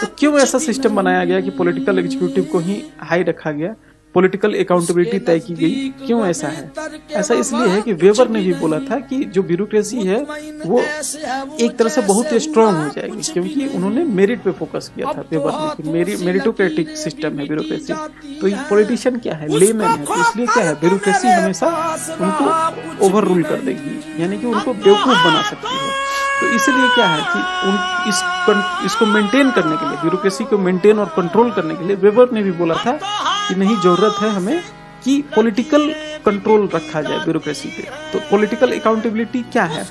तो क्यों ऐसा सिस्टम बनाया गया कि पॉलिटिकल एग्जीक्यूटिव को ही हाई रखा गया? पॉलिटिकल अकाउंटेबिलिटी तय की गई। क्यों ऐसा है? ऐसा इसलिए है कि वेबर ने भी बोला था कि जो ब्यूरोक्रेसी है वो एक तरह से बहुत ही स्ट्रांग हो जाएगी क्योंकि उन्होंने मेरिट पे फोकस किया था वेबर ने कि मेरी मेरिटोक्रेटिक सिस्टम है ब्यूरोक्रेसी तो ये पॉलिटिशियन क्या है? लेमैन है। तो इसलिए क्या है? ब्यूरोक्रेसी हमेशा उनको ओवर रूल कर देगी यानी कि उनको बेवकूफ़ बना सकती है। तो इसलिए क्या है कि उन, इस इसको मेंटेन करने के लिए ब्यूरोक्रेसी को मेंटेन और कंट्रोल करने के लिए वेबर ने भी बोला था कि नहीं, ज़रूरत है हमें कि पॉलिटिकल कंट्रोल रखा जाए ब्यूरोक्रेसी पे। तो पॉलिटिकल अकाउंटेबिलिटी क्या है?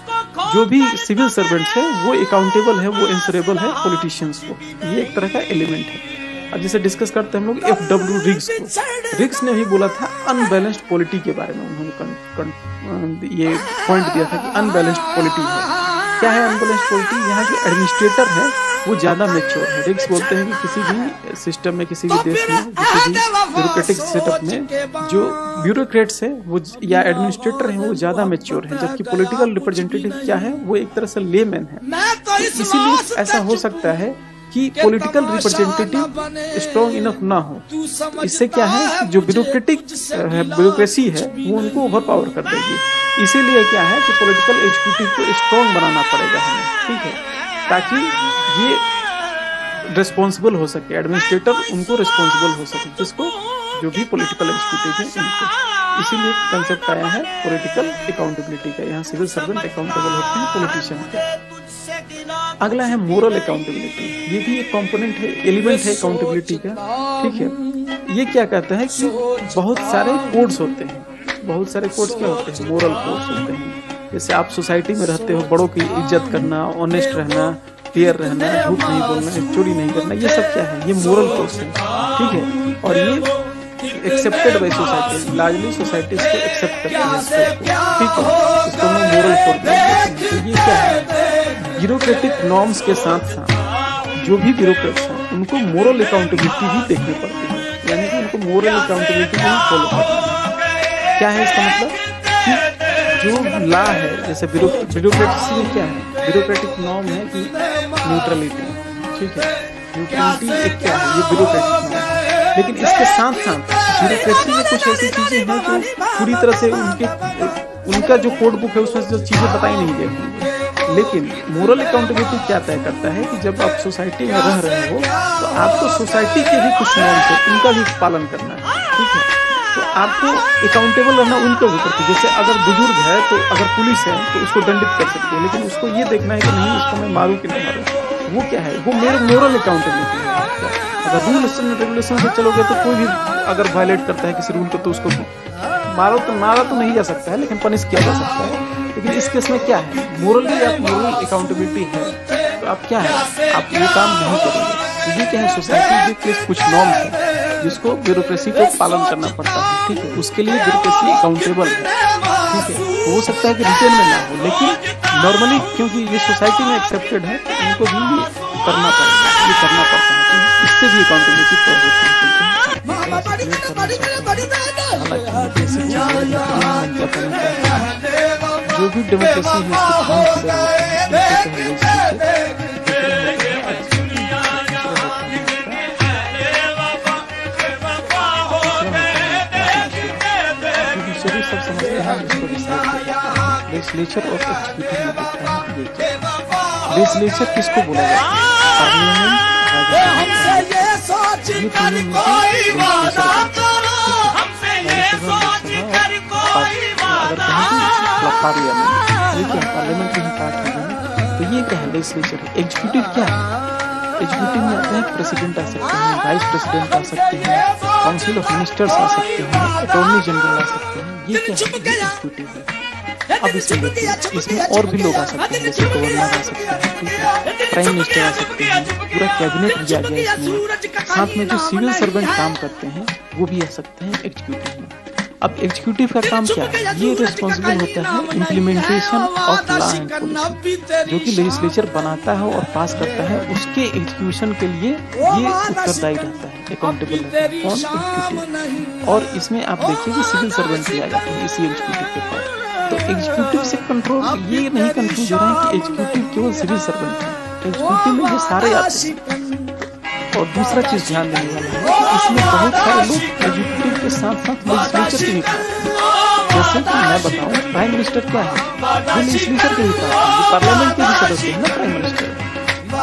जो भी सिविल सर्वेंट्स है, वो अकाउंटेबल है, वो इंसरेबल है पॉलिटिशियंस को। ये एक तरह का एलिमेंट है। अब जैसे डिस्कस करते हैं हम लोग एफ़ डब्ल्यू रिग्स को। रिग्स ने भी बोला था अनबैलेंस्ड पॉलिटी के बारे में उन्होंने ये पॉइंट दिया था कि अनबैलेंस्ड पॉलिटी है। क्या है एंबुलेंस पॉलिटी यहाँ के एडमिनिस्ट्रेटर है वो ज़्यादा मेच्योर है। रिक्स बोलते हैं कि किसी भी सिस्टम में किसी भी देश में किसी भी ब्यूरोक्रेटिक सेटअप में जो ब्यूरोक्रेट्स हैं वो या एडमिनिस्ट्रेटर हैं वो ज़्यादा मेच्योर हैं। जबकि पॉलिटिकल रिप्रेजेंटेटिव क्या है वो एक तरह से लेमैन है। तो इसीलिए ऐसा हो सकता है कि पॉलिटिकल रिप्रेजेंटेटिव स्ट्रॉन्ग इनफ ना हो। इससे क्या है? जो ब्यूरोक्रेटिक ब्यूरोक्रेसी है वो उनको ओवर पावर कर देगी। इसीलिए क्या है कि पॉलिटिकल एग्जीक्यूटिव को स्ट्रॉन्ग बनाना पड़ेगा हमें ठीक है? ताकि ये रिस्पॉन्सिबल हो सके एडमिनिस्ट्रेटर उनको रिस्पॉन्सिबल हो सके जिसको जो भी पॉलिटिकल एग्जीक्यूटिव है उनको। इसीलिए कंसेप्ट आया है पॉलिटिकल अकाउंटेबिलिटी का। यहाँ सिविल सर्वेंट अकाउंटेबल होते हैं पॉलिटिशियन के अगला है मोरल अकाउंटेबिलिटी ये भी एक कंपोनेंट है एलिमेंट है अकाउंटेबिलिटी का। ठीक है? ये क्या कहता है कि बहुत सारे कोड्स होते हैं। बहुत सारे कोड्स क्या होते हैं? मोरल कोड्स होते हैं। जैसे आप सोसाइटी में रहते हो, बड़ों की इज़्ज़त करना ऑनेस्ट रहना क्लियर रहना, झूठ नहीं बोलना, चोरी नहीं करना, ये सब क्या है? ये मोरल कोड्स है। ठीक है? और ये accepted by society largely society इसको एक्सेप्ट करती है। ठीक है? इसको हम मोरल कोड तो ये क्या है? ब्यूरोक्रेटिक नॉर्म्स के साथ साथ जो भी ब्यूरोक्रेट्स हैं, उनको मोरल अकाउंटेबिलिटी भी देखनी पड़ती है। यानी कि उनको मोरल अकाउंटेबिलिटी भी फॉलो करनी है। क्या है इसका मतलब? कि जो ला है, जैसे ब्यूरोक्रेसी क्या है? ब्यूरोक्रेटिक नॉर्म है कि न्यूट्रलिटी ठीक है? न्यूट्रलिटी एक क्या है? ये ब्यूरोक्रेटिक नॉर्म लेकिन इसके साथ साथ ब्यूरोक्रेसी में कुछ ऐसी चीज़ें हैं जो पूरी तरह से उनके उनका जो कोड बुक है, उसमें जो चीज़ें बताई नहीं गई लेकिन मोरल अकाउंटेबिलिटी क्या तय करता है कि जब आप सोसाइटी में रह रहे हो तो आपको सोसाइटी के भी कुछ नॉर्म्स है उनका भी पालन करना है, ठीक है? तो आपको अकाउंटेबल रहना उनके ऊपर की जैसे अगर बुज़ुर्ग है तो अगर पुलिस है तो उसको दंडित कर सकती है, लेकिन उसको ये देखना है कि नहीं, उसको मैं मारूँ कि नहीं मारूँ। वो क्या है? वो मेरे मोरल अकाउंटेबिलिटी है। अगर रूल रेगुलेशन से चलोगे तो कोई भी अगर वायलेट करता है किसी रूल को तो उसको मारो तो मारा तो नहीं जा सकता है, लेकिन पनिश किया जा सकता है। लेकिन इस केस में क्या है? मोरली आप मोरल अकाउंटेबिलिटी है तो आप क्या है? आप ये काम नहीं करेंगे। तो ये क्या है? सोसाइटी के केस कुछ नॉर्म है जिसको ब्यूरोक्रेसी को पालन करना पड़ता है। ठीक है? उसके लिए ब्यूरोक्रेसी अकाउंटेबल है। ठीक है? तो हो सकता है कि रिटेल में ना हो लेकिन नॉर्मली क्योंकि ये सोसाइटी में एक्सेप्टेड है तो उनको भी करना पड़ेगा ये करना पड़ता है। इससे भी अकाउंटेबिलिटी जो भी डेमोक्रेसी है सब समझते हैं लेजिस्लेचर और एग्जीक्यूटिव में देखते हैं लेजिस्लेचर किसको बोला जाता है पार्लियामेंट ये सोच कर कोई वादा तो ये क्या है लेजिस्लेचर एग्जीक्यूटिव क्या है एग्जीक्यूटिव में आते हैं प्रेसिडेंट आ सकते हैं वाइस प्रेसिडेंट आ सकते हैं काउंसिल ऑफ़ मिनिस्टर्स आ सकते हैं अटॉर्नी जनरल आ सकते हैं। ये क्या है एग्जीक्यूटिव है अब इसमें इसमें और भी लोग आ सकते हैं। जैसे गवर्नर आ सकते हैं प्राइम मिनिस्टर आ सकते हैं। पूरा कैबिनेट दिया गया इसमें साथ में जो सिविल सर्वेंट काम करते हैं, वो भी आ सकते हैं। एग्जीक्यूटिव अब एग्जीक्यूटिव का काम क्या? है ये रिस्पॉन्सिबल होता है इम्प्लीमेंटेशन ऑफ़ लॉ एंड जो कि लेजिस्लेचर बनाता है और पास करता है, उसके एग्जीक्यूशन के लिए ये उत्तरदायी रहता है अकाउंटेबल एग्जीक्यूटिव और इसमें आप देखिए कि सिविल सर्वेंट दिया जाता है, इसी एग्जीक्यूटिव के पास। तो एग्जीक्यूटिव से कंट्रोल ये नहीं कंफ्यूज हो रहा है कि एग्जीक्यूटिव केवल सिविल सर्वेंट है। एग्जीक्यूटिव में ये सारे आते हैं। और दूसरा चीज़ ध्यान देने वाला है कि इसमें बहुत सारे लोग एग्जीक्यूटिव के साथ साथ लेजिस्लेचर के भी जैसे कि मैं बताऊँ प्राइम मिनिस्टर क्या है? वो लेजिस्लेचर के भी पार्लियामेंट के भी सदस्य है ना प्राइम मिनिस्टर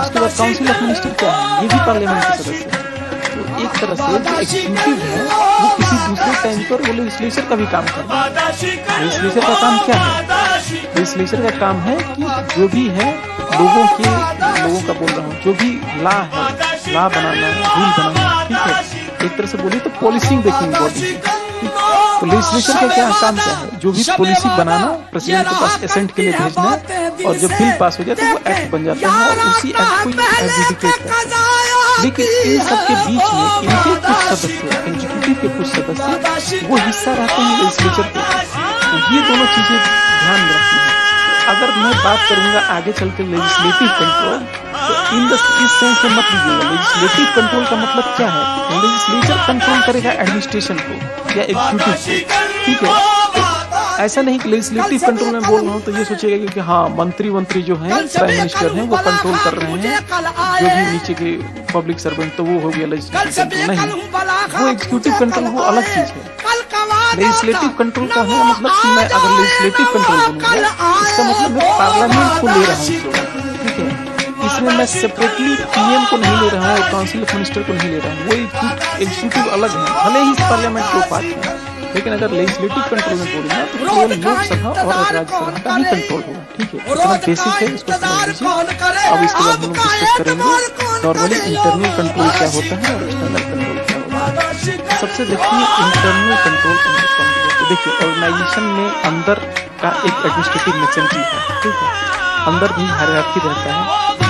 उसके बाद काउंसिल ऑफ़ मिनिस्टर क्या है? ये भी पार्लियामेंट के सदस्य है। तो एक तरह से जो एग्जीक्यूटिव है, वो किसी दूसरे टाइम पर वो लेजिस्लेचर का भी काम कर रहा है। लेजिस्लेचर का काम क्या है? लेजिस्लेचर का काम है कि जो भी है, लोगों के, लोगों का बोल रहा हूँ, जो भी ला है ला बनाना रूल बनाना ठीक है? एक तरह से बोलिए तो पॉलिसिंग देखेंगे बॉडी तो लेजिस्लेचर का क्या काम क्या है? जो भी पॉलिसी बनाना प्रेसिडेंट के पास एसेंट के लिए भेजना है, और जब बिल पास हो जाए तो वो एक्ट बन जाता है, और उसी एक्ट को एडजुडिकेट करता है। लेकिन इन सब के बीच में, इनके कुछ सदस्य एग्जीक्यूटिव के कुछ सदस्य, वो हिस्सा रहते हैं लेजिस्लेचर के तो ये दोनों चीज़ें ध्यान में रखनी है। अगर मैं बात करूँगा आगे चल के लेजिस्लेटिव कंट्रोल इन द इस सेंस में मत लीजिएगा लेजिस्लेटिव कंट्रोल का मतलब क्या है? लेजिस्लेचर कंट्रोल करेगा एडमिनिस्ट्रेशन को, या एग्जीक्यूटिव को। ठीक है? ऐसा नहीं कि लेजिस्लेटिव कंट्रोल में बोल रहा हूँ तो ये सोचेगा कि हाँ मंत्री मंत्री जो हैं प्राइम मिनिस्टर हैं, वो कंट्रोल कर रहे हैं, जो भी नीचे के पब्लिक सर्वेंट तो वो हो गया लेजिस्लेटिव कंट्रोल नहीं, वो एग्जीक्यूटिव कंट्रोल वो अलग चीज़ है। लेजिस्लेटिव कंट्रोल का है मतलब कि मैं अगर लेजिस्लेटिव कंट्रोल बनूँगा, इसका मतलब मैं पार्लियामेंट को ले रहा है। इसमें मैं सेपरेटली पीएम को नहीं ले रहा हूँ और काउंसिल ऑफ़ मिनिस्टर को नहीं ले रहा हूँ। वो एग्जीक्यूटिव अलग है। भले ही पार्लियामेंट के पार्ट है लेकिन अगर लेजिस्लेटिव कंट्रोल में बोलूँगा तो केवल लोकसभा और राज्यसभा का ही कंट्रोल होगा। ठीक है इतना बेसिक है इसको समझ लीजिए। अब इसके बाद हम लोग डिस्कस करेंगे नॉर्मली इंटरनल कंट्रोल क्या होता है और एक्सटर्नल कंट्रोल क्या होता है? सबसे देखिए इंटरनल कंट्रोल देखिए ऑर्गेनाइजेशन में अंदर का एक एडमिनिस्ट्रेटिव मैसेंट्री है ठीक है? अंदर भी हायरार्की रहता है।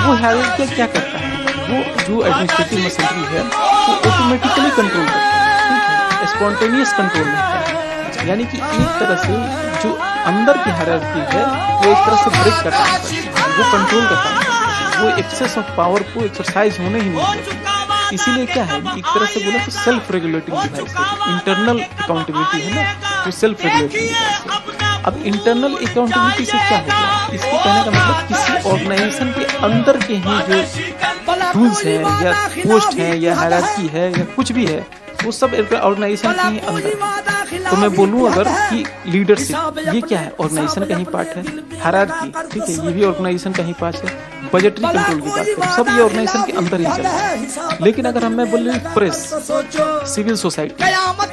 वो हायरार्की क्या करता है? वो जो एडमिनिस्ट्रेटिव मैसेंट्री है, वो ऑटोमेटिकली कंट्रोल करता है। स्पॉन्टेनियस कंट्रोल रहता है। यानी कि एक तरह से जो अंदर की हायरार्की है, वो एक तरह से ब्रेक करती है। वो कंट्रोल करती है। वो एक्सेस ऑफ़ पावर को एक्सरसाइज होने ही नहीं देती। इसीलिए क्या है एक तरह से बोले तो सेल्फ रेगुलेटिंग डिवाइस है। इंटरनल अकाउंटेबिलिटी है ना तो सेल्फ रेगुलेटिंग डिवाइस है। अब इंटरनल अकाउंटेबिलिटी से क्या होगा? इसको कहने का मतलब किसी ऑर्गेनाइजेशन के अंदर के ही जो रूल्स हैं, या पोस्ट हैं, या हैराकी है, या कुछ भी है वो सब ऑर्गेनाइजेशन के ही अंदर तो मैं बोलूँ अगर कि लीडरशिप ये क्या है? ऑर्गेनाइजेशन का ही पार्ट है। हरारकी ठीक है ये भी ऑर्गेनाइजेशन का ही पार्ट है। बजटरी कंट्रोल की बात करें सब ये ऑर्गेनाइजेशन के अंदर ही चल रहा है। लेकिन अगर हम मैं बोल प्रेस सिविल सोसाइटी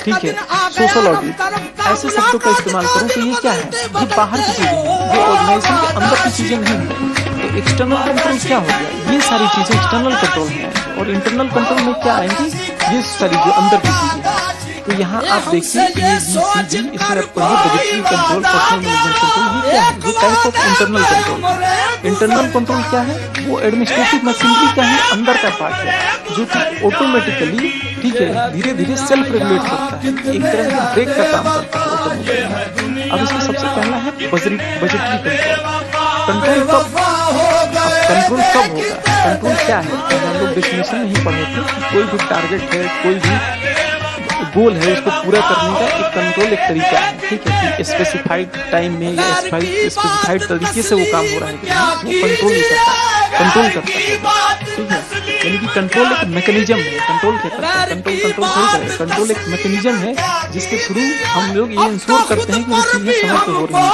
ठीक है सोशल ऑडिट ऐसे शब्दों का इस्तेमाल करूँ तो ये क्या है? ये बाहर की चीज़ें हैं। ये ऑर्गेनाइजेशन के अंदर की चीज़ें नहीं है। तो एक्सटर्नल कंट्रोल क्या हो गया? ये सारी चीज़ें एक्सटर्नल कंट्रोल में और इंटरनल कंट्रोल में क्या आएँगी? ये सारी जो अंदर की चीज़ें तो यहाँ आप देखिए ए बी सी जी इसमें आप पढ़िए budgetary control personnel management control ये क्या है? ये type of internal control internal control क्या है? वो एडमिनिस्ट्रेटिव मशीनरी का ही? अंदर का पार्ट है? जो कि ऑटोमेटिकली ठीक है धीरे धीरे सेल्फ रेगुलेट करता है। एक तरह का ब्रेक का काम करता है अब इसमें सबसे पहला है बजटरी कंट्रोल कंट्रोल कब कंट्रोल कब होगा? कंट्रोल क्या है? हम लोग डेफिनेशन नहीं पढ़े थे कोई भी टारगेट है, कोई भी गोल है उसको पूरा करने का एक कंट्रोल एक तरीका है, ठीक है? स्पेसिफाइड टाइम में या स्पेसिफाइड तरीके से वो काम हो रहा है वो कंट्रोल नहीं करता कंट्रोल करता है, ठीक है? यानी कि कंट्रोल एक मैकेनिज्म है कंट्रोल क्या करता है कंट्रोल कंट्रोल थोड़ी करेगा कंट्रोल एक मैकेनिज्म है, जिसके थ्रू हम लोग ये इंश्योर करते हैं कि वो चीज़ें समय पर हो रही है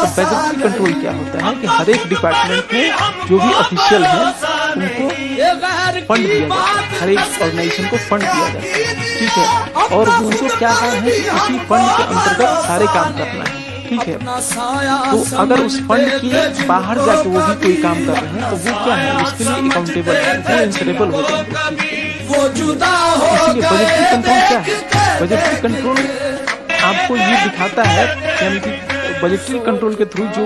तो बजटरी कंट्रोल क्या होता है कि हर एक डिपार्टमेंट में जो भी ऑफिशियल है, उनको फंड दिया जाता है, हर एक ऑर्गेनाइजेशन को फंड दिया जाता है। ठीक है। और उनको क्या है कि उसी फंड के अंतर्गत सारे काम करना है। ठीक है। तो अगर उस फंड के बाहर जाके वो भी कोई काम कर रहे हैं तो वो क्या है? उसके लिए अकाउंटेबल है। वो इंसरेबल हो जाएँगे। इसलिए बजटरी कंट्रोल क्या है? बजटरी कंट्रोल आपको ये दिखाता है, यानी कि बजटरी कंट्रोल के थ्रू जो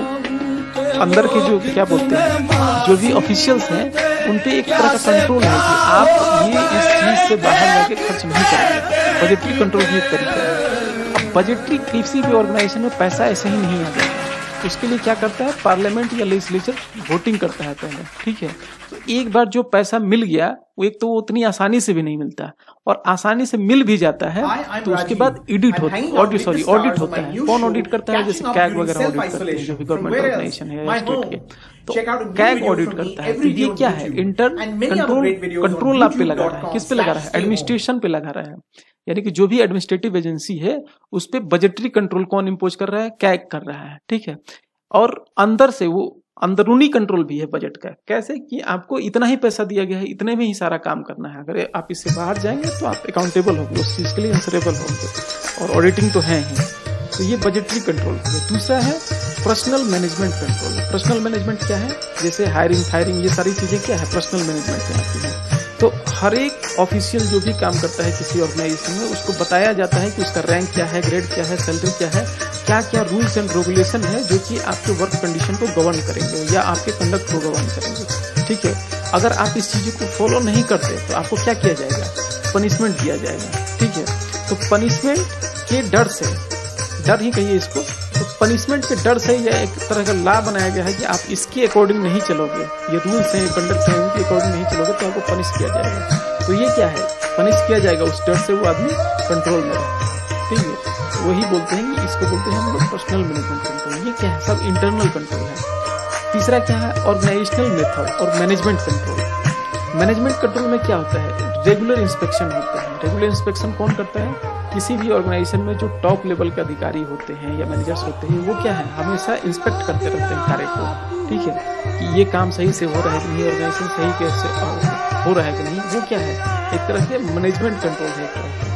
अंदर के जो, क्या बोलते हैं, जो भी ऑफिशियल्स हैं उन पर एक तरह का कंट्रोल है कि आप ये इस चीज़ से बाहर जाके खर्च नहीं करेंगे बजटरी कंट्रोल भी एक तरीका है। बजटरी किसी भी ऑर्गेनाइजेशन में पैसा ऐसे ही नहीं आता उसके लिए क्या करता है? पार्लियामेंट या लेजिस्लेचर वोटिंग करता है पहले। ठीक है? तो एक बार जो पैसा मिल गया वो एक तो उतनी आसानी से भी नहीं मिलता और आसानी से मिल भी जाता है I, तो उसके बाद एडिट होता है। ऑडिट सॉरी ऑडिट होता है। कौन ऑडिट करता है? जैसे कैग वगैरह ऑडिट करते हैं जो भी गवर्नमेंट ऑर्गेनाइजेशन है स्टेट के तो कैग ऑडिट करता है। तो ये क्या है? इंटर कंट्रोल कंट्रोल आप पे लगा रहा है। किस पे लगा रहा है? एडमिनिस्ट्रेशन पे लगा रहा है। यानी कि जो भी एडमिनिस्ट्रेटिव एजेंसी है उस पर बजटरी कंट्रोल कौन इम्पोज कर रहा है? कैग कर रहा है। ठीक है? और अंदर से वो अंदरूनी कंट्रोल भी है बजट का। कैसे? कि आपको इतना ही पैसा दिया गया है, इतने में ही सारा काम करना है। अगर आप इससे बाहर जाएँगे तो आप अकाउंटेबल होंगे, उस चीज़ के लिए आंसरेबल होंगे। और ऑडिटिंग तो है ही। तो ये बजटरी कंट्रोल है। दूसरा है personnel management control personnel management क्या है? जैसे हायरिंग फायरिंग ये सारी चीज़ें क्या है? पर्सनल मैनेजमेंट में आती है। तो हर एक ऑफिशियल जो भी काम करता है किसी ऑर्गेनाइजेशन में, उसको बताया जाता है कि उसका रैंक क्या है ग्रेड क्या है सैलरी क्या है क्या क्या रूल्स एंड रेगुलेशन है जो कि आपके वर्क कंडीशन को गवर्न करेंगे या आपके कंडक्ट को गवर्न करेंगे। ठीक है? अगर आप इस चीज़ को फॉलो नहीं करते तो आपको क्या किया जाएगा? पनिशमेंट दिया जाएगा। ठीक है? तो पनिशमेंट के डर से डर ही कहिए इसको तो पनिशमेंट के डर से या एक तरह का ला बनाया गया है कि आप इसके अकॉर्डिंग नहीं चलोगे। ये रूल्स हैं कंडक्ट है, उनके अकॉर्डिंग नहीं चलोगे तो आपको पनिश किया जाएगा। तो ये क्या है? पनिश किया जाएगा उस डर से, वो आदमी कंट्रोल में ठीक है? वही बोलते हैं कि इसको बोलते हैं हम लोग पर्सनल मैनेजमेंट कंट्रोल ये क्या है? सब इंटरनल कंट्रोल है। तीसरा क्या है? ऑर्गेनाइजेशनल मेथड और मैनेजमेंट कंट्रोल मैनेजमेंट कंट्रोल में क्या होता है? रेगुलर इंस्पेक्शन होता है। रेगुलर इंस्पेक्शन कौन करता है? किसी भी ऑर्गेनाइजेशन में जो टॉप लेवल के अधिकारी होते हैं या मैनेजर्स होते हैं, वो क्या है? हमेशा इंस्पेक्ट करते रहते हैं कार्य को। ठीक है? कि ये काम सही से हो रहा है कि नहीं ऑर्गेनाइजेशन सही कैसे हो रहा है कि नहीं, वो क्या है? एक तरह से मैनेजमेंट कंट्रोल है एक तरह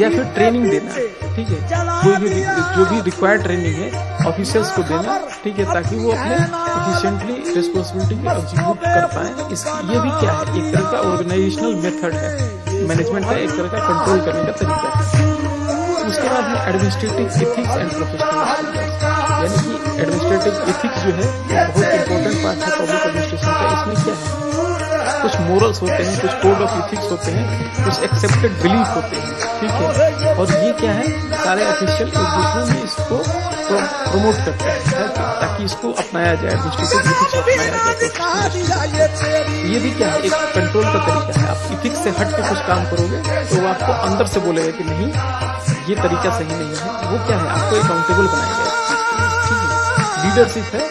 या फिर ट्रेनिंग देना, ठीक है? कोई भी, जो भी रिक्वायर्ड ट्रेनिंग है ऑफिसर्स को देना, ठीक है? ताकि वो अपने एफिशिएंटली रिस्पॉन्सिबिलिटी को एग्जीक्यूट कर पाए। इस, ये भी क्या है? एक तरह का ऑर्गेनाइजेशनल मेथड है। मैनेजमेंट का एक तरह का कंट्रोल करने का तरीका है। उसके है एडमिनिस्ट्रेटिव इथिक्स एंड प्रोफेशनल यानी कि एडमिनिस्ट्रेटिव इथिक्स जो है, बहुत इंपॉर्टेंट पार्ट है पब्लिक एडमिनिस्ट्रेशन का। इसमें क्या है? कुछ मोरल्स होते हैं, कुछ कोड ऑफ़ इथिक्स होते हैं, कुछ एक्सेप्टेड बिलीफ होते हैं, ठीक है? और ये क्या है? सारे ऑफिशियल एक दूसरे में इसको प्रमोट करते हैं ताकि इसको अपनाया जाए एडमिनिस्ट्रेटिव इथिक्स अपनाया जाए ये भी क्या है? एक कंट्रोल का तरीका है। आप इथिक्स से हट के कुछ काम करोगे तो वो आपको अंदर से बोलेगा कि नहीं, ये तरीका सही नहीं है। वो क्या है? आपको अकाउंटेबल ठीक है। लीडरशिप है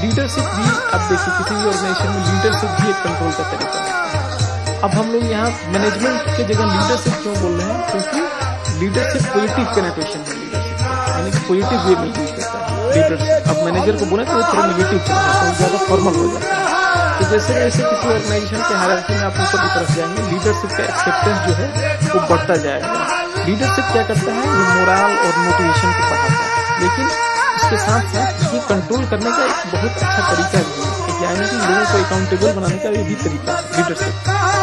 लीडरशिप भी आप देखिए किसी भी ऑर्गेनाइजेशन में लीडरशिप भी एक कंट्रोल का तरीका है। अब हम लोग यहाँ मैनेजमेंट के जगह लीडरशिप क्यों बोल रहे हैं? क्योंकि लीडरशिप पॉजिटिव कनेक्टेशन है लीडरशिप यानी पॉजिटिव वे में यूज़ करता है। लीडरशिप अब मैनेजर को बोले तो वो थोड़ा निगेटिव चला जाता है ज़्यादा फॉर्मल हो जाता है। तो जैसे जैसे किसी ऑर्गेनाइजेशन के हायरार्की में आप ऊपर की तरफ़ जाएँगे लीडरशिप का एक्सेप्टेंस जो है, वो बढ़ता जाएगा। लीडरशिप क्या करता है? ये मोरल और मोटिवेशन को बढ़ाता है। लेकिन इसके साथ साथ ये कंट्रोल करने का एक बहुत अच्छा तरीका भी है। यानी कि लोगों को अकाउंटेबल बनाने का भी तरीका है लीडरशिप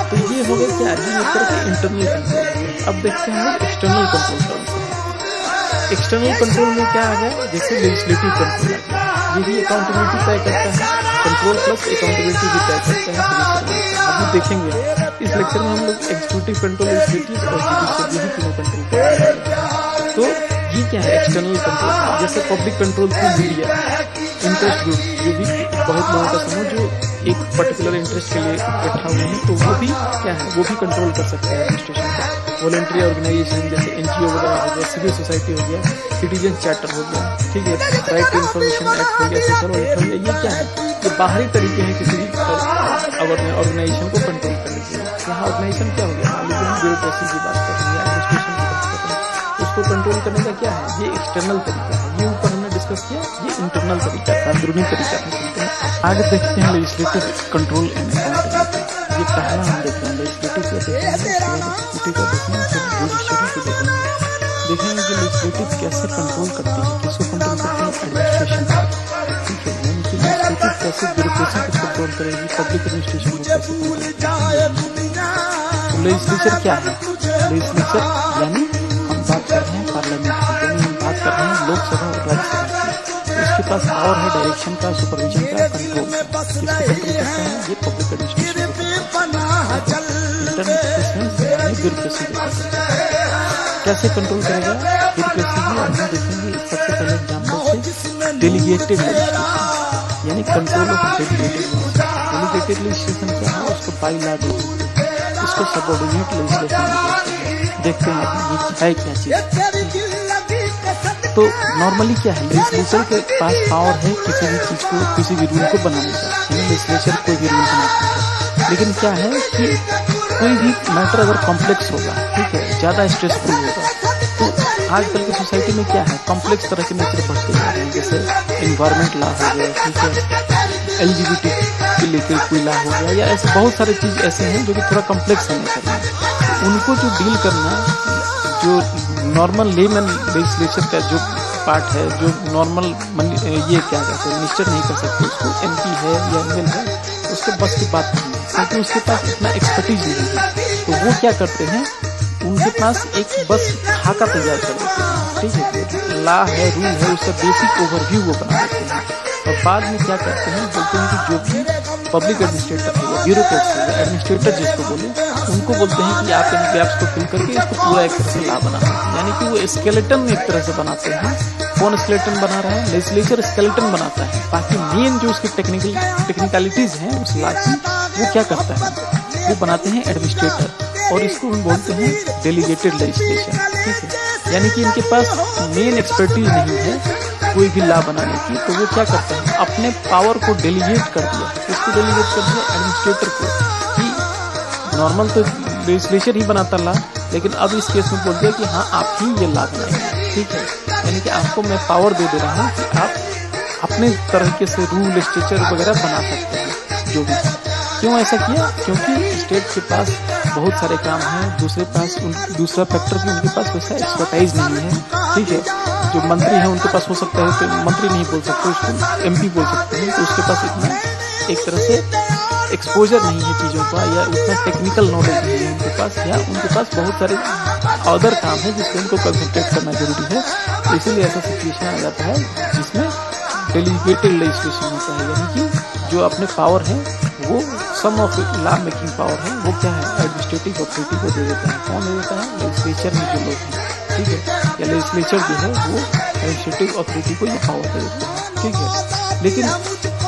तो ये हो गया क्या ये एक तरह के इंटरनल कंट्रोल अब देखते हैं external control terms external control में क्या आ गया? जैसे लेजिस्लेटिव कंट्रोल आ गया। ये भी अकाउंटेबिलिटी तय करता है। कंट्रोल प्लस अकाउंटेबिलिटी भी तय करता है। अभी देखेंगे। इस लेक्चर में हम लोग एग्जीक्यूटिव कंट्रोल लेजिस्लेटिव और जुडिशियल यही तीनों कंट्रोल तो ये क्या है? एक्सटर्नल कंट्रोल जैसे public control through media interest group जो भी बहुत लोगों का समूह जो एक पर्टिकुलर इंटरेस्ट के लिए इकट्ठा हुए हैं तो वो भी क्या है? वो भी कंट्रोल कर सकते हैं एडमिनिस्ट्रेशन को. वॉलेंट्री ऑर्गेनाइजेशन जैसे एनजीओ वगैरह हो गया सिविल सोसाइटी हो गया सिटीजन चार्टर हो गया ठीक है राइट टू इन्फॉर्मेशन एक्ट हो गया सोशल वर्क हो गया ये क्या है? ये बाहरी तरीके हैं किसी भी ऑर्गेनाइजेशन को कंट्रोल करने के लिए। यहाँ ऑर्गेनाइजेशन क्या हो गया? लीजिए हम ब्यूरोक्रेसी की बात कर रहे हैं। हैं उसको कंट्रोल करने का क्या है? ये एक्सटर्नल तरीका है। ये ऊपर हमने डिस्कस किया, ये इंटरनल तरीका है, अंदरूनी तरीका है। सुनते हैं आगे देखते हैं लेजिस्लेटिव कंट्रोल एंड ये पहला हम देखते हैं लेजिस्लेटिव का देखेंगे एग्जीक्यूटिव का जुडिशरी को देखेंगे कि लेजिस्लेटिव कैसे कंट्रोल करती है, किसको कंट्रोल करती है एडमिनिस्ट्रेशन ठीक है, यानी कि लेजिस्लेटिव कैसे ब्यूरोक्रेसी को कंट्रोल करेगी पब्लिक एडमिनिस्ट्रेशन को कैसे लेजिस्लेचर क्या है? लेजिस्लेचर यानी लोकसभा और राज्यसभा। की इसके पास पावर है डायरेक्शन का सुपरविजन का कंट्रोल है ये पब्लिक एडमिनिस्ट्रेशन कैसे कंट्रोल करेगा? ब्यूरोक्रेसी की हम देखेंगे सबसे पहले एग्ज़ाम्पल से डेलीगेटेड यानी control of delegated delegated legislation क्या है? उसको बाई लॉ इसको सबॉर्डिनेट लेजिस्लेशन देखते हैं ये है क्या चीज़? तो नॉर्मली क्या है? लेजिस्लेचर के पास पावर है किसी भी चीज़ को, किसी भी रूल को बनाने का। लेजिस्लेचर कोई भी रूल बना सकता है लेकिन क्या है कि कोई भी मैटर अगर कॉम्प्लेक्स होगा, ठीक है, ज़्यादा स्ट्रेसफुल होगा तो आजकल की सोसाइटी में क्या है? कॉम्प्लेक्स तरह के मैटर बढ़ते जा रहे हैं। जैसे इन्वायरमेंट लॉ हो गया, ठीक है एल के लेकर कोई लॉ हो गया, या ऐसे बहुत सारे चीज़ ऐसे हैं जो कि थोड़ा कॉम्प्लेक्स है। नेचर उनको जो डील करना, जो नॉर्मल लेमन लेजिस्लेचर का जो पार्ट है, जो नॉर्मल ये क्या कहते हैं मिनिस्टर नहीं कर सकते, उसको एमपी है या एमएल है, उसके बस की बात नहीं है, क्योंकि उसके पास इतना एक्सपर्टीज नहीं है। तो वो क्या करते हैं, उनके पास एक बस खाका तैयार कर देते हैं, ठीक है? ला है रूल है उसका बेसिक ओवरव्यू वो बना देते हैं। और बाद में क्या करते हैं, बोलते हैं कि जो भी पब्लिक एडमिनिस्ट्रेटर है या ब्यूरोक्रेट्स है एडमिनिस्ट्रेटर जिसको बोले उनको बोलते हैं कि आप इन गैप्स को फिल करके इसको पूरा एक तरह से ला बना यानी कि वो स्केलेटन एक तरह से बनाते हैं। कौन स्केलेटन बना रहा है? लेजिस्लेचर स्केलेटन बनाता है। बाकी मेन जो उसकी टेक्निकल टेक्निकलिटीज हैं, उस लॉ की वो क्या करता है? वो बनाते हैं एडमिनिस्ट्रेटर और इसको हम बोलते हैं डेलीगेटेड लेजिस्लेशन ठीक है? यानी कि इनके पास मेन एक्सपर्टीज नहीं है कोई भी लॉ बनाने की। तो वो क्या करते हैं? अपने पावर को डेलीगेट कर दिया। इसको डेलीगेट कर दिया? एडमिनिस्ट्रेटर कि। नॉर्मल तो लेजिस्लेचर ही बनाता ला लेकिन अब इस केस में बोल दिया कि हाँ आप ही ये लॉ बनाएँगे ठीक है? यानी कि आपको मैं पावर दे दे रहा हूँ कि आप अपने तरीके से रूल स्ट्रक्चर वगैरह बना सकते हैं जो भी। क्यों ऐसा किया? क्योंकि स्टेट के पास बहुत सारे काम हैं दूसरे पास उन, दूसरा फैक्टर भी उनके पास वैसा एक्सपर्टाइज नहीं है ठीक है? जो मंत्री है उनके पास हो सकता है तो मंत्री नहीं बोल सकते उसको एमपी बोल सकते हैं तो उसके पास इतना एक तरह से एक्सपोजर नहीं है चीज़ों का, या उतना टेक्निकल नॉलेज नहीं है उनके पास, या उनके पास बहुत सारे अदर काम है जिससे उनको कंसंट्रेट करना ज़रूरी है। तो इसीलिए ऐसा सिचुएशन आ जाता है जिसमें डेलीगेटेड लेजिस्लेशन होता है। यानी कि जो अपने पावर है, वो sum of law making power है, वो क्या है? एडमिनिस्ट्रेटिव अथॉरिटी को दे देता है। कौन दे देता है? लेजिस्लेचर में जो लोग हैं। ठीक है? या लेजिस्लेचर जो है, वो एडमिनिस्ट्रेटिव अथॉरिटी को ये पावर दे देता है। ठीक है? लेकिन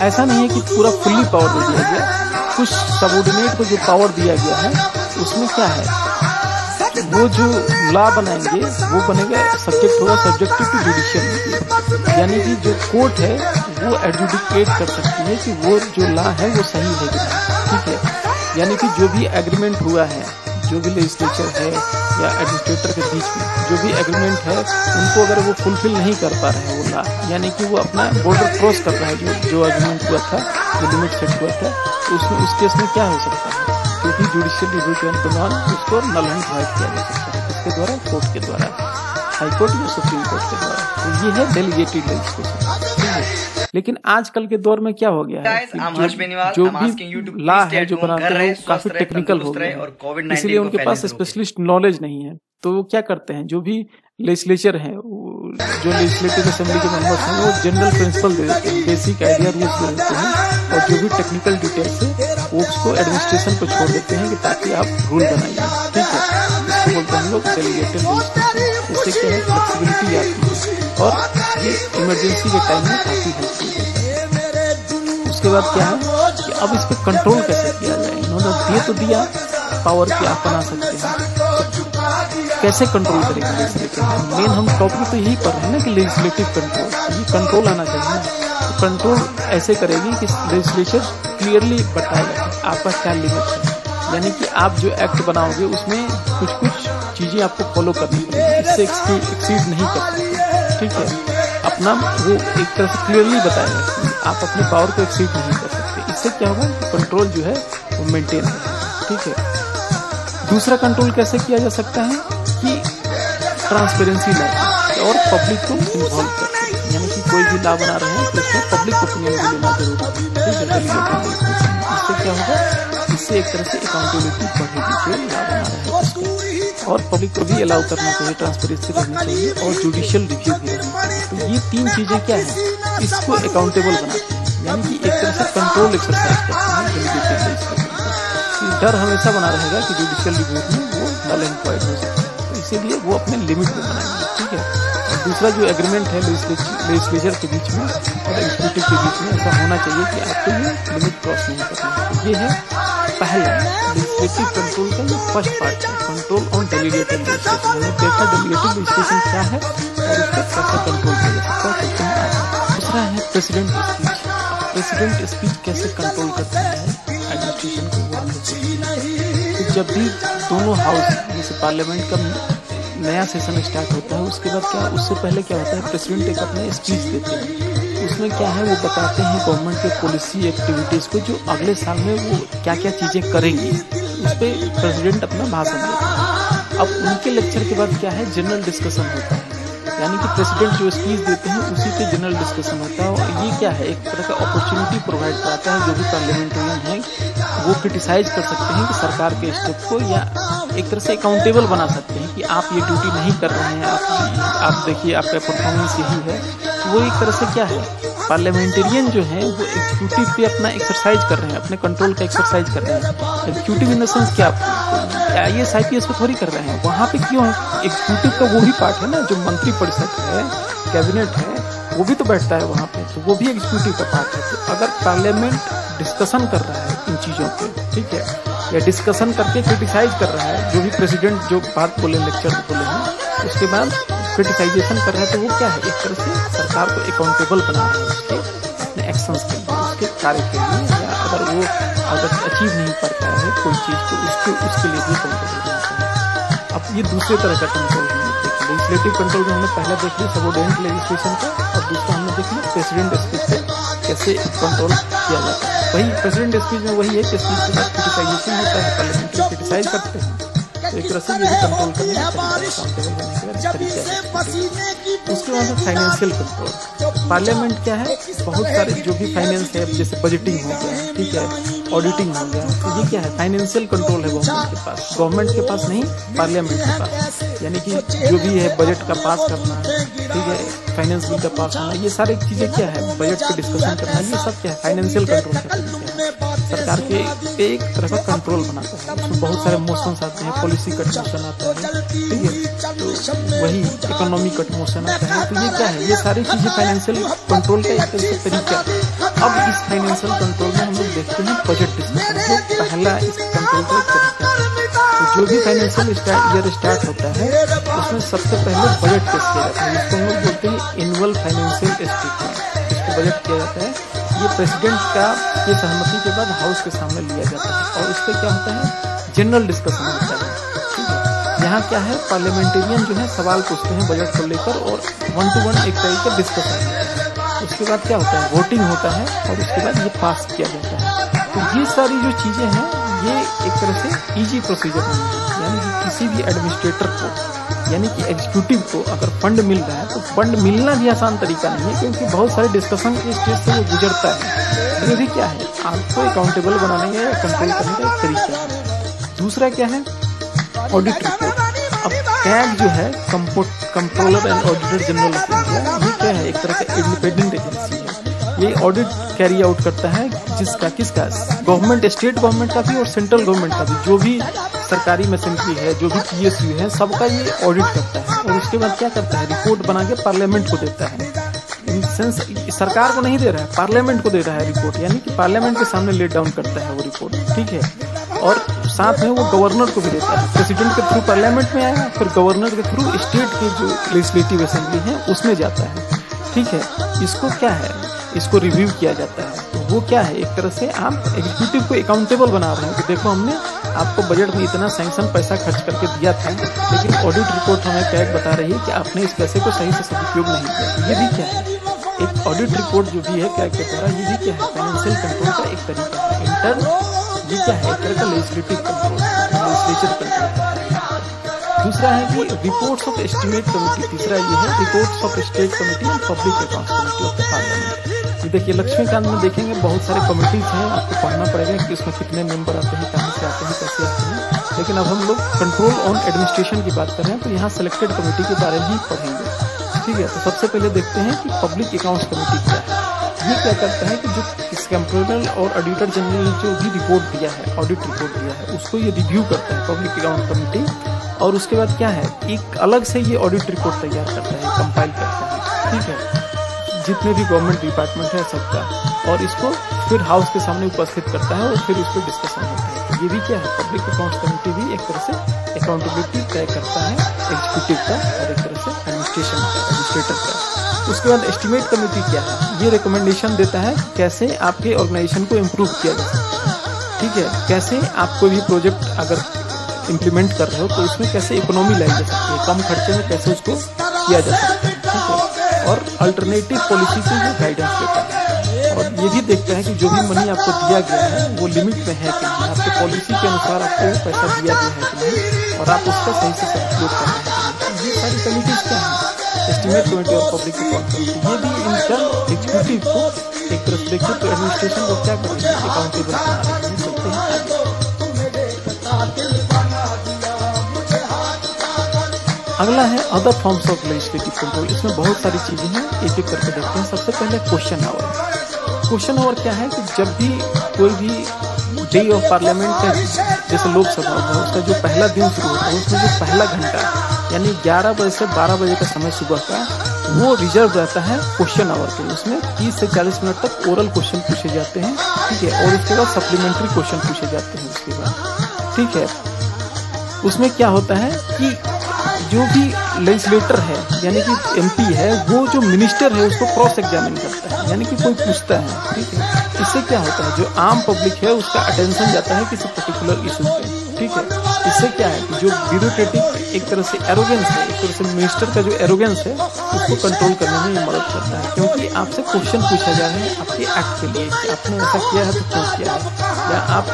ऐसा नहीं है कि पूरा फुल्ली पावर दे दिया गया। कुछ सबोर्डिनेट को जो पावर दिया गया है, उसमें क्या है? वो जो लॉ बनाएँगे, वो बनेगा सब्जेक्ट होगा सब्जेक्टिव टू जुडिशियल यानी कि जो कोर्ट है, वो एडजुडिकेट कर सकती है कि वो जो लॉ है, वो सही है कि ठीक है? यानी कि जो भी एग्रीमेंट हुआ है, जो भी लेजिस्लेचर है या एडमिनिस्ट्रेटर के बीच में, जो भी एग्रीमेंट है, उनको अगर वो फुलफिल नहीं कर पा रहे हैं वो ला यानी कि वो अपना बॉर्डर क्रॉस कर रहा है, जो जो एग्रीमेंट हुआ था जो लिमिट सेट हुआ था उसमें उस केस में क्या हो सकता है? क्योंकि जुडिशियल रिव्यू के दौरान उसको नल एंड वाइट किया जा सकता है। इसके द्वारा कोर्ट के द्वारा हाईकोर्ट या सुप्रीम कोर्ट के द्वारा। तो ये है डेलीगेटेड लेजिस्लेशन लेकिन आजकल के दौर में क्या हो गया है जो, जो भी ला है जो बनाते हैं काफ़ी टेक्निकल हो गया इसलिए उनके पास स्पेशलिस्ट नॉलेज नहीं है। तो वो क्या करते हैं? जो भी लेजिस्लेचर है जो लेजिस्लेटिव असेंबली के मेंबर्स हैं वो जनरल प्रिंसिपल दे देते हैं बेसिक आइडिया रूल्स दे देते हैं। और जो भी टेक्निकल डिटेल्स है, वो उसको एडमिनिस्ट्रेशन को छोड़ देते हैं कि ताकि आप रूल बनाइए। ठीक है? इसको बोलते हैं हम लोग डेलीगेटेड इससे क्या है फ्लेक्सिबिलिटी आती है। और ये इमरजेंसी के टाइम में काफ़ी हेल्पफुल है। उसके बाद क्या है कि अब इस पर कंट्रोल कैसे किया जाए? इन्होंने दे तो दिया पावर की आप बना सकते हैं। कैसे कंट्रोल करेंगे? लेजिस्लेटिव मेन हम टॉपिक तो यही पढ़ रहे हैं ना कि लेजिस्लेटिव कंट्रोल ये कंट्रोल आना चाहिए। कंट्रोल ऐसे करेगी कि लेजिस्लेचर क्लियरली बताएगा आपका क्या लिमिट है यानी कि आप जो एक्ट बनाओगे, उसमें कुछ कुछ चीज़ें आपको फॉलो करनी पड़ेगी। इससे एक्सीड नहीं कर सकते। ठीक है? अपना वो एक तरह से क्लियरली बताएगा आप अपने पावर को एक्सीड नहीं कर सकते। इससे क्या होगा? कंट्रोल जो है, वो मेंटेन रहेगा ठीक है? दूसरा कंट्रोल कैसे किया जा सकता है? कि ट्रांसपेरेंसी लाए और पब्लिक को इन्वॉल्व करके यानी कि कोई भी लॉ बना रहे हैं तो उसमें पब्लिक ओपिनियन भी लेना ज़रूरी है इससे क्या होगा? इससे एक तरह से अकाउंटेबिलिटी बढ़ेगी जो लॉ बना रहे हैं। और पब्लिक को भी अलाउ करना चाहिए ट्रांसपेरेंसी करनी चाहिए और जुडिशियल रिव्यू भी रहना तो ये तीन चीज़ें क्या है? इसको अकाउंटेबल बनाती है यानी कि एक तरह से कंट्रोल एक्सरसाइज करते हैं डर हमेशा बना रहेगा कि जुडिशियल रिव्यू में वो नल एंड हो सकता है तो इसीलिए वो अपने लिमिट में बनाएँगे, ठीक है। दूसरा जो एग्रीमेंट है लेजिस्लेचर के बीच में और एग्जीक्यूटिव के बीच में, ऐसा होना चाहिए कि आपको ये लिमिट क्रॉस नहीं करना तो ये है पहला लेजिस्लेटिव कंट्रोल का ये फ़र्स्ट पार्ट है कंट्रोल ऑन डेलीगेटेड लेजिस्लेशन हमने देखा डेलीगेटेड लेजिस्लेशन क्या है और उसका कैसे कंट्रोल किया जा है। दूसरा है प्रेसिडेंट स्पीच प्रेसिडेंट स्पीच कैसे कंट्रोल करता है? एडमिनिस्ट्रेशन को तो जब भी दोनों हाउस जैसे पार्लियामेंट का नया सेशन स्टार्ट होता है, उसके बाद क्या, उससे पहले क्या होता है प्रेसिडेंट एक अपने स्पीच देते हैं। उसमें क्या है, वो बताते हैं गवर्नमेंट के पॉलिसी एक्टिविटीज़ को, जो अगले साल में वो क्या क्या चीज़ें करेंगी। उस पर प्रेसिडेंट अपना भाषण देते हैं। अब उनके लेक्चर के बाद क्या है जनरल डिस्कशन होता है। यानी कि प्रेसिडेंट जो स्पीच देते हैं, उसी पे जनरल डिस्कशन होता है। और ये क्या है, एक तरह का अपॉर्चुनिटी प्रोवाइड कराता है, जो भी पार्लियामेंटेरियन है वो क्रिटिसाइज कर सकते हैं कि सरकार के स्टेप को या एक तरह से अकाउंटेबल बना सकते हैं कि आप ये ड्यूटी नहीं कर रहे हैं, आप आप देखिए आपका परफॉर्मेंस यही है। तो वो एक तरह से क्या है? पार्लियामेंटेरियन जो है, वो एग्जीक्यूटिव पे अपना एक्सरसाइज कर रहे हैं, अपने कंट्रोल का एक्सरसाइज कर रहे हैं। एग्जीक्यूटिव इन द सेंस क्या? I S I P S पे थोड़ी कर रहे हैं? वहाँ पे क्यों? है एग्जीक्यूटिव का वो भी पार्ट है ना, जो मंत्री परिषद है कैबिनेट है, वो भी तो बैठता है वहाँ पे। तो वो भी एग्जीक्यूटिव का पार्ट है। तो अगर पार्लियामेंट डिस्कशन कर रहा है इन चीज़ों पे। ठीक है? या डिस्कशन करके क्रिटिसाइज कर रहा है, जो भी प्रेसिडेंट जो बात बोले लेक्चर को बोले हैं, उसके बाद क्रिटिसाइजेशन कर रहा है तो वो क्या है? एक तरह से सरकार को अकाउंटेबल बना रहा है उसके अपने एक्शंस के लिए, उसके कार्य के लिए, या अगर वो अगर अचीव नहीं कर पा है कोई चीज़ तो उसके उसके लिए भी कंट्रोल बनाता है। अब ये दूसरे तरह का कंट्रोल है। लेजिस्लेटिव कंट्रोल में हमने पहले देख लिया सबोर्डिनेट लेजिस्लेशन का और दूसरा हमने देख लिया प्रेसिडेंट स्पीच पे कैसे कंट्रोल किया जाता है? वही प्रेसिडेंट स्पीच में वही है कि स्पीच के बाद क्रिटिसाइजेशन होता है पार्लियामेंट क्रिटिसाइज करते हैं। तो एक तरह से कंट्रोल करने है उसके बाद फाइनेंशियल कंट्रोल पार्लियामेंट क्या है? बहुत सारे जो भी फाइनेंस है, जैसे बजटिंग हो गया, ठीक है ऑडिटिंग हो गया तो ये क्या है? फाइनेंशियल कंट्रोल है गवर्नमेंट के पास। गवर्नमेंट के पास नहीं पार्लियामेंट के पास। यानी कि जो भी है बजट का पास करना ठीक है फाइनेंस बिल का पास होना ये सारी चीज़ें क्या है? बजट पे डिस्कशन करना, ये सब क्या है? फाइनेंशियल कंट्रोल सरकार के एक तरह का कंट्रोल बनाता है, उसमें बहुत सारे मोशन आते हैं पॉलिसी कट मोशन आता है, ठीक है? तो वही इकोनॉमी कट मोशन आता है तो ये क्या है? ये सारी चीज़ें फाइनेंशियल कंट्रोल का एक तरीका है। अब इस फाइनेंशियल कंट्रोल में हम लोग देखते हैं बजट डिस्कशन पहला इस कंट्रोल का तरीका तो जो भी फाइनेंशियल ईयर स्टार्ट होता है, उसमें सबसे पहले बजट पेश किया जाता है? जिसको हम लोग बोलते हैं एनुअल फाइनेंशियल स्टेटमेंट इसको बजट किया जाता है, ये प्रेसिडेंट का ये सहमति के बाद हाउस के सामने लिया जाता है। और इस पर क्या होता है? जनरल डिस्कशन होता है। ठीक है? यहाँ क्या है? पार्लियामेंटेरियन जो है, सवाल पूछते हैं बजट को लेकर और वन टू वन एक तरीके डिस्कशन होता है। उसके बाद क्या होता है? वोटिंग होता है और उसके बाद ये पास किया जाता है। तो ये सारी जो चीज़ें हैं ये एक तरह से इजी प्रोसीजर नहीं है। यानी कि किसी भी एडमिनिस्ट्रेटर को, यानी कि एग्जीक्यूटिव को अगर फंड मिल रहा है तो फंड मिलना भी आसान तरीका नहीं है, क्योंकि बहुत सारे डिस्कशन के स्टेज से वो गुजरता है। तो भी क्या है? आपको अकाउंटेबल बनाने का या कंट्रोल करने का एक तरीका है। दूसरा क्या है? ऑडिट रिपोर्ट अब कैग जो है controller and auditor general of India ये क्या है? एक तरह का इंडिपेंडेंट एजेंसी ये ऑडिट कैरी आउट करता है जिसका, किसका? गवर्नमेंट स्टेट गवर्नमेंट का भी और सेंट्रल गवर्नमेंट का भी। जो भी सरकारी मशीनरी है, जो भी पीएसयू है, सबका ये ऑडिट करता है। और उसके बाद क्या करता है? रिपोर्ट बना के पार्लियामेंट को देता है। इन सेंस सरकार को नहीं दे रहा है पार्लियामेंट को दे रहा है रिपोर्ट यानी कि पार्लियामेंट के सामने लेट डाउन करता है वो रिपोर्ट ठीक है? और साथ में वो गवर्नर को भी देता है। प्रेसिडेंट के थ्रू पार्लियामेंट में आएगा फिर गवर्नर के थ्रू स्टेट की जो लेजिस्लेटिव असेंबली है, उसमें जाता है। ठीक है? इसको क्या है? इसको रिव्यू किया जाता है। तो वो क्या है? एक तरह से आप एग्जीक्यूटिव को अकाउंटेबल बना रहे हैं कि देखो हमने आपको बजट में इतना सैंक्शन पैसा खर्च करके दिया था, लेकिन ऑडिट रिपोर्ट हमें कैग बता रही है कि आपने इस पैसे को सही से सदुपयोग नहीं किया। तो ये भी क्या है? एक ऑडिट रिपोर्ट जो भी है कैग के द्वारा ये भी क्या है? फाइनेंशियल कंट्रोल का एक तरीका है। इंटर ये क्या है? एक तरह का लेजिस्लेटिव कंट्रोल लेजिस्लेचर कंट्रोल दूसरा है कि रिपोर्ट्स ऑफ़ एस्टिमेट कमेटी तीसरा ये है reports of state committee and public accounts committee of parliament ये देखिए लक्ष्मीकांत में देखेंगे बहुत सारे कमेटीज हैं। आपको पढ़ना पड़ेगा कि उसमें कितने मेंबर आते हैं कहाँ से आते हैं, कैसे आते हैं। लेकिन अब हम लोग कंट्रोल ऑन एडमिनिस्ट्रेशन की बात कर रहे हैं तो यहाँ सेलेक्टेड कमेटी के बारे में ही पढ़ेंगे। ठीक है तो सबसे पहले देखते हैं कि पब्लिक अकाउंट्स कमेटी क्या है। ये क्या करता है कि जो इस कंट्रोलर और ऑडिटर जनरल ने जो भी रिपोर्ट दिया है ऑडिट रिपोर्ट दिया है, उसको ये रिव्यू करता है पब्लिक अकाउंट कमेटी और उसके बाद क्या है, एक अलग से ये ऑडिट रिपोर्ट तैयार करता है कंपाइल करता है। ठीक है जितने भी गवर्नमेंट डिपार्टमेंट है सबका। और इसको फिर हाउस के सामने उपस्थित करता है और फिर उस पर डिस्कशन होता है। ये भी क्या है? पब्लिक अकाउंट्स कमेटी भी एक तरह से अकाउंटेबिलिटी तय करता है एग्जीक्यूटिव का और एक तरह से एडमिनिस्ट्रेशन का एडमिनिस्ट्रेटर का। उसके बाद एस्टिमेट कमेटी क्या है? ये रिकमेंडेशन देता है कैसे आपके ऑर्गेनाइजेशन को इम्प्रूव किया जा सकता है। ठीक है? कैसे आप कोई भी प्रोजेक्ट अगर इम्प्लीमेंट कर रहे हो तो उसमें कैसे इकोनॉमी लाई जा सकती है? कम खर्चे में कैसे उसको किया जा सकता है? और अल्टरनेटिव पॉलिसी से भी गाइडेंस देता है। और ये भी देखता है कि जो भी मनी आपको दिया गया है, वो लिमिट में है कि नहीं। आपके पॉलिसी के अनुसार आपको पैसा दिया गया है कि नहीं, और आप उसका सही से सदुपयोग कर रहे हैं। ये सारी कमिटीज क्या है? एस्टिमेट कमेटी और पब्लिक अकाउंट ये भी इनका एग्जीक्यूटिव को एक तरफ़ देखिए तो एडमिनिस्ट्रेशन को क्या अकाउंटेबल बना रहे हैं। चलते हैं। अगला है other forms of legislative control इसमें बहुत सारी चीज़ें हैं एक एक करके देखते हैं। सबसे पहले क्वेश्चन आवर क्वेश्चन आवर क्या है कि जब भी कोई भी डे ऑफ़ पार्लियामेंट का जैसे लोकसभा होगा उसका जो पहला दिन शुरू होता है, उसमें जो पहला घंटा, यानी 11 बजे से 12 बजे का समय सुबह का, वो रिज़र्व रहता है क्वेश्चन आवर के उसमें 30 से 40 मिनट तक ओरल क्वेश्चन पूछे जाते हैं, ठीक है? और उसके बाद सप्लीमेंट्री क्वेश्चन पूछे जाते हैं उसके बाद, ठीक है? उसमें क्या होता है कि जो भी लेजिस्लेटर है, यानी कि एमपी है, वो जो मिनिस्टर है, उसको क्रॉस एग्जामिन करता है, यानी कि कोई पूछता है, ठीक है? इससे क्या होता है, जो आम पब्लिक है, उसका अटेंशन जाता है किसी पर्टिकुलर इशू पे, ठीक है? इससे क्या है कि जो ब्यूरोक्रेटिक एक तरह से एरोगेंस है, एक तरह से मिनिस्टर का जो एरोगेंस है, उसको कंट्रोल करने में ये मदद करता है, क्योंकि आपसे क्वेश्चन पूछा जा रहा है, आपके एक्ट के लिए, कि आपने ऐसा किया है तो क्यों किया है? या आप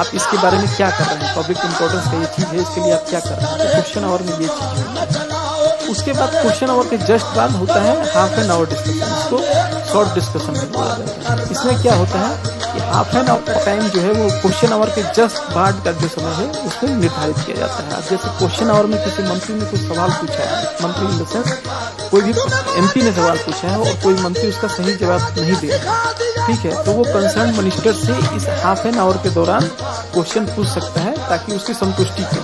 आप इसके बारे में क्या कर रहे हैं? पब्लिक इंपॉर्टेंस का ये चीज़ है, इसके लिए आप क्या कर रहे हैं? तो क्वेश्चन आवर में ये चीज़ है। उसके बाद क्वेश्चन आवर के जस्ट बाद होता है हाफ़ एन आवर डिस्कशन इसको शॉर्ट डिस्कशन में बोला जाता है। इसमें क्या होता है कि हाफ़ एन आवर का टाइम जो है वो क्वेश्चन आवर के जस्ट बाद का जो समय है, उसको निर्धारित किया जाता है। जैसे क्वेश्चन आवर में किसी मंत्री ने कुछ सवाल पूछा है, मंत्री इन द सेंस कोई भी एमपी ने सवाल पूछा है और कोई मंत्री उसका सही जवाब नहीं दे रहा ठीक है तो वो कंसर्न मिनिस्टर से इस हाफ़ एन आवर के दौरान क्वेश्चन पूछ सकता है ताकि उसकी संतुष्टि के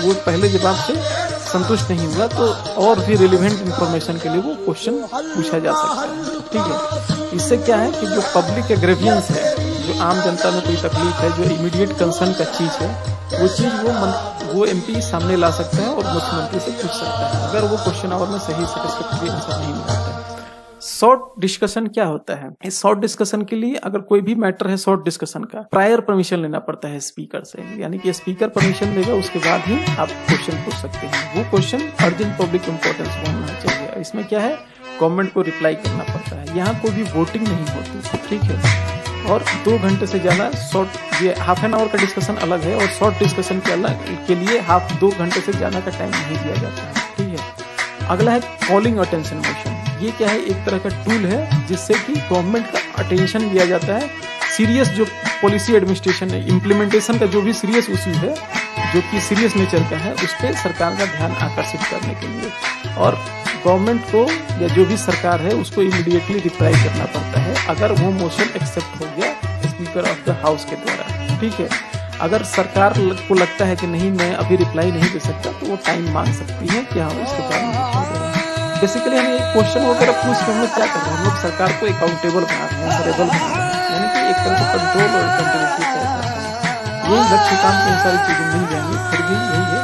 वो पहले जवाब से संतुष्ट नहीं हुआ तो और भी रिलेवेंट इंफॉर्मेशन के लिए वो क्वेश्चन पूछा जा सकता है। ठीक है इससे क्या है कि जो पब्लिक एग्रेवियंस है जो आम जनता में कोई तकलीफ़ है जो इमीडिएट कंसर्न का चीज़ है वो चीज़ वो मन, वो एमपी सामने ला सकता है और मुख्यमंत्री से पूछ सकता है। अगर वो क्वेश्चन आवर में सही सेटिस्फेक्टरी आंसर नहीं मिलता शॉर्ट डिस्कशन क्या होता है? इस शॉर्ट डिस्कशन के लिए अगर कोई भी मैटर है शॉर्ट डिस्कशन का, प्रायर परमिशन लेना पड़ता है स्पीकर से। यानी कि स्पीकर परमिशन देगा उसके बाद ही आप क्वेश्चन पूछ सकते हैं। वो क्वेश्चन अर्जेंट पब्लिक इंपॉर्टेंस होना चाहिए। इसमें क्या है? गवर्नमेंट को रिप्लाई करना पड़ता है। यहाँ कोई भी वोटिंग नहीं होती, ठीक है? और दो घंटे से ज़्यादा शॉर्ट, ये हाफ़ एन आवर का डिस्कशन अलग है और शॉर्ट डिस्कशन के अलग, के लिए हाफ़ दो घंटे से ज़्यादा का टाइम नहीं दिया जाता है, ठीक है? अगला है कॉलिंग अटेंशन मोशन ये क्या है, एक तरह का टूल है, जिससे कि गवर्नमेंट का अटेंशन लिया जाता है। सीरियस जो पॉलिसी एडमिनिस्ट्रेशन है इम्प्लीमेंटेशन का जो भी सीरियस इशू है, जो कि सीरियस नेचर का है, उस पर सरकार का ध्यान आकर्षित करने के लिए। और गवर्नमेंट को या जो भी सरकार है, उसको इमीडिएटली रिप्लाई करना पड़ता है, अगर वो मोशन एक्सेप्ट हो गया स्पीकर ऑफ़ द हाउस के द्वारा। ठीक है? अगर सरकार को लगता है कि नहीं, मैं अभी रिप्लाई नहीं दे सकता तो वो टाइम मांग सकती है कि हाँ उसके बाद बेसिकली हम क्वेश्चन वगैरह पूछ के हम लोग क्या कर रहे हैं? हम लोग सरकार को अकाउंटेबल बना रहे हैं हैं। यानी कि एक तरह से कंट्रोल और अकाउंटेबिलिटी तय करते हैं। ये लक्ष्य काम की सारी चीज़ें मिल जाएँगी। फिर भी यही है।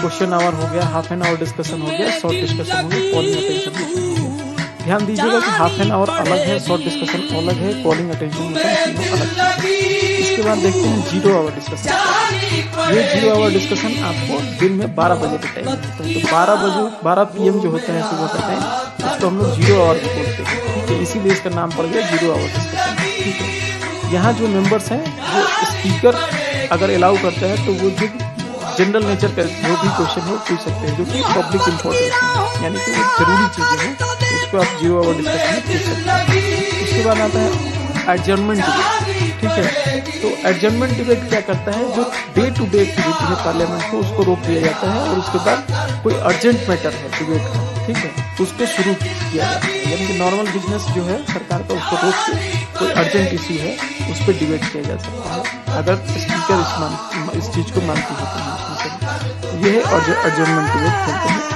क्वेश्चन आवर हो गया हाफ़ एन आवर डिस्कशन हो गया शॉर्ट डिस्कशन हो गया कॉलिंग अटेंशन ध्यान दीजिएगा कि हाफ़ एन आवर अलग है शॉर्ट डिस्कशन अलग है कॉलिंग अटेंशन तीनों अलग इसके बाद देखते हैं ज़ीरो आवर डिस्कशन ये ज़ीरो आवर डिस्कशन आपको दिन में बारह बजे के टाइम तो बारह बजे, बारह पी जो होता है, सुबह का टाइम उसको हम लोग ज़ीरो आवर भी बोलते हैं। है इसीलिए इसका नाम पड़ गया ज़ीरो आवर डिस्कशन ठीक है। यहाँ जो मेंबर्स हैं, वो स्पीकर अगर अलाउ करता है तो वो जो जनरल नेचर का जो भी क्वेश्चन है पूछ सकते हैं, जो कि पब्लिक इंपॉर्टेंस है। यानी कि ज़रूरी चीज़ें हैं। उसको आप ज़ीरो आवर डिस्कशन पूछ सकते हैं। उसके बाद आता है एडजर्नमेंट डिबेट ठीक है? तो एडजर्नमेंट डिबेट क्या करता है? जो डे टू डे एक्टिविटी है पार्लियामेंट को, उसको रोक दिया जाता है और उसके बाद कोई अर्जेंट मैटर है डिबेट का ठीक है? उसको शुरू किया जाता है। यानी कि नॉर्मल बिज़नेस जो है, सरकार का उसको रोक के कोई अर्जेंट इशू है, उस पर डिबेट किया जा सकता है। अगर स्पीकर इस इस चीज़ को मानती है तो ये है अर्जेंटमेंट डिबेट खेलते हैं?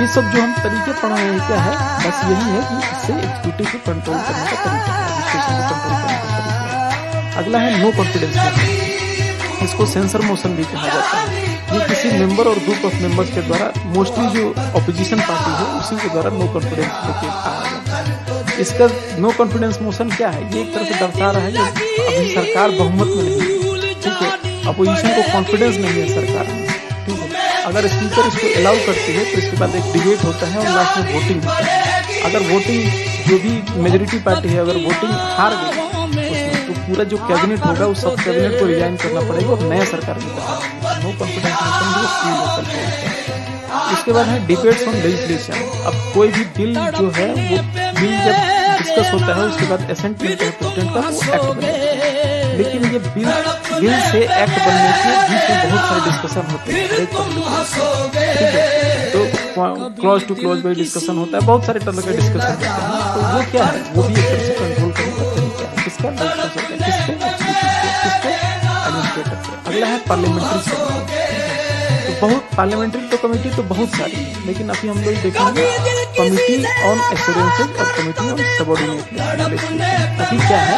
ये सब जो हम तरीके पढ़ रहे हैं, क्या है? बस यही है कि इससे एग्जीक्यूटिव को कंट्रोल करने का तरीका है को कंट्रोल करने का तरीका है। अगला है नो कॉन्फिडेंस मोशन इसको सेंसर मोशन भी कहा जाता है। ये किसी मेंबर और ग्रुप ऑफ़ मेंबर्स के द्वारा मोस्टली जो ऑपोजिशन पार्टी है, उसी के द्वारा नो कॉन्फिडेंस लेके आया जाता है। इसका नो कॉन्फिडेंस मोशन क्या है? ये एक तरह से दर्शा रहा है कि अभी सरकार बहुमत में नहीं है। ठीक है? अपोजिशन को कॉन्फिडेंस नहीं है सरकार में। अगर स्पीकर इसको अलाउ करते हैं तो इसके बाद एक डिबेट होता है और लास्ट में वोटिंग होता है। अगर वोटिंग जो भी मेजोरिटी पार्टी है, अगर वोटिंग हार गई तो पूरा जो कैबिनेट होगा, उस सब कैबिनेट को रिजाइन करना पड़ेगा और नया सरकार की तरफ़ नो कॉन्फिडेंस भी इसके बाद है डिबेट्स ऑन लेजिस्लेशन अब कोई भी बिल जो है, वो बिल जब डिस्कस होता है, उसके बाद एसेंट प्रेसिडेंट का वो एक्ट बनता है लेकिन ये बिल बिल से एक्ट बनने के बीच में बहुत सारे डिस्कशन होते हैं। तो क्लोज टू क्लोज में डिस्कशन होता है, बहुत सारे तरह का डिस्कशन होते हैं। तो वो क्या है? वो भी एक तरह से कंट्रोल करने का तरीका है। किसको एडमिनिस्ट्रेटर अगला है पार्लियामेंट्री बहुत पार्लियामेंट्री तो कमेटी तो बहुत सारी है लेकिन अभी हम लोग देखेंगे कमिटी ऑन एश्योरेंसेज और कमेटी ऑन सबॉर्डिनेट अभी क्या है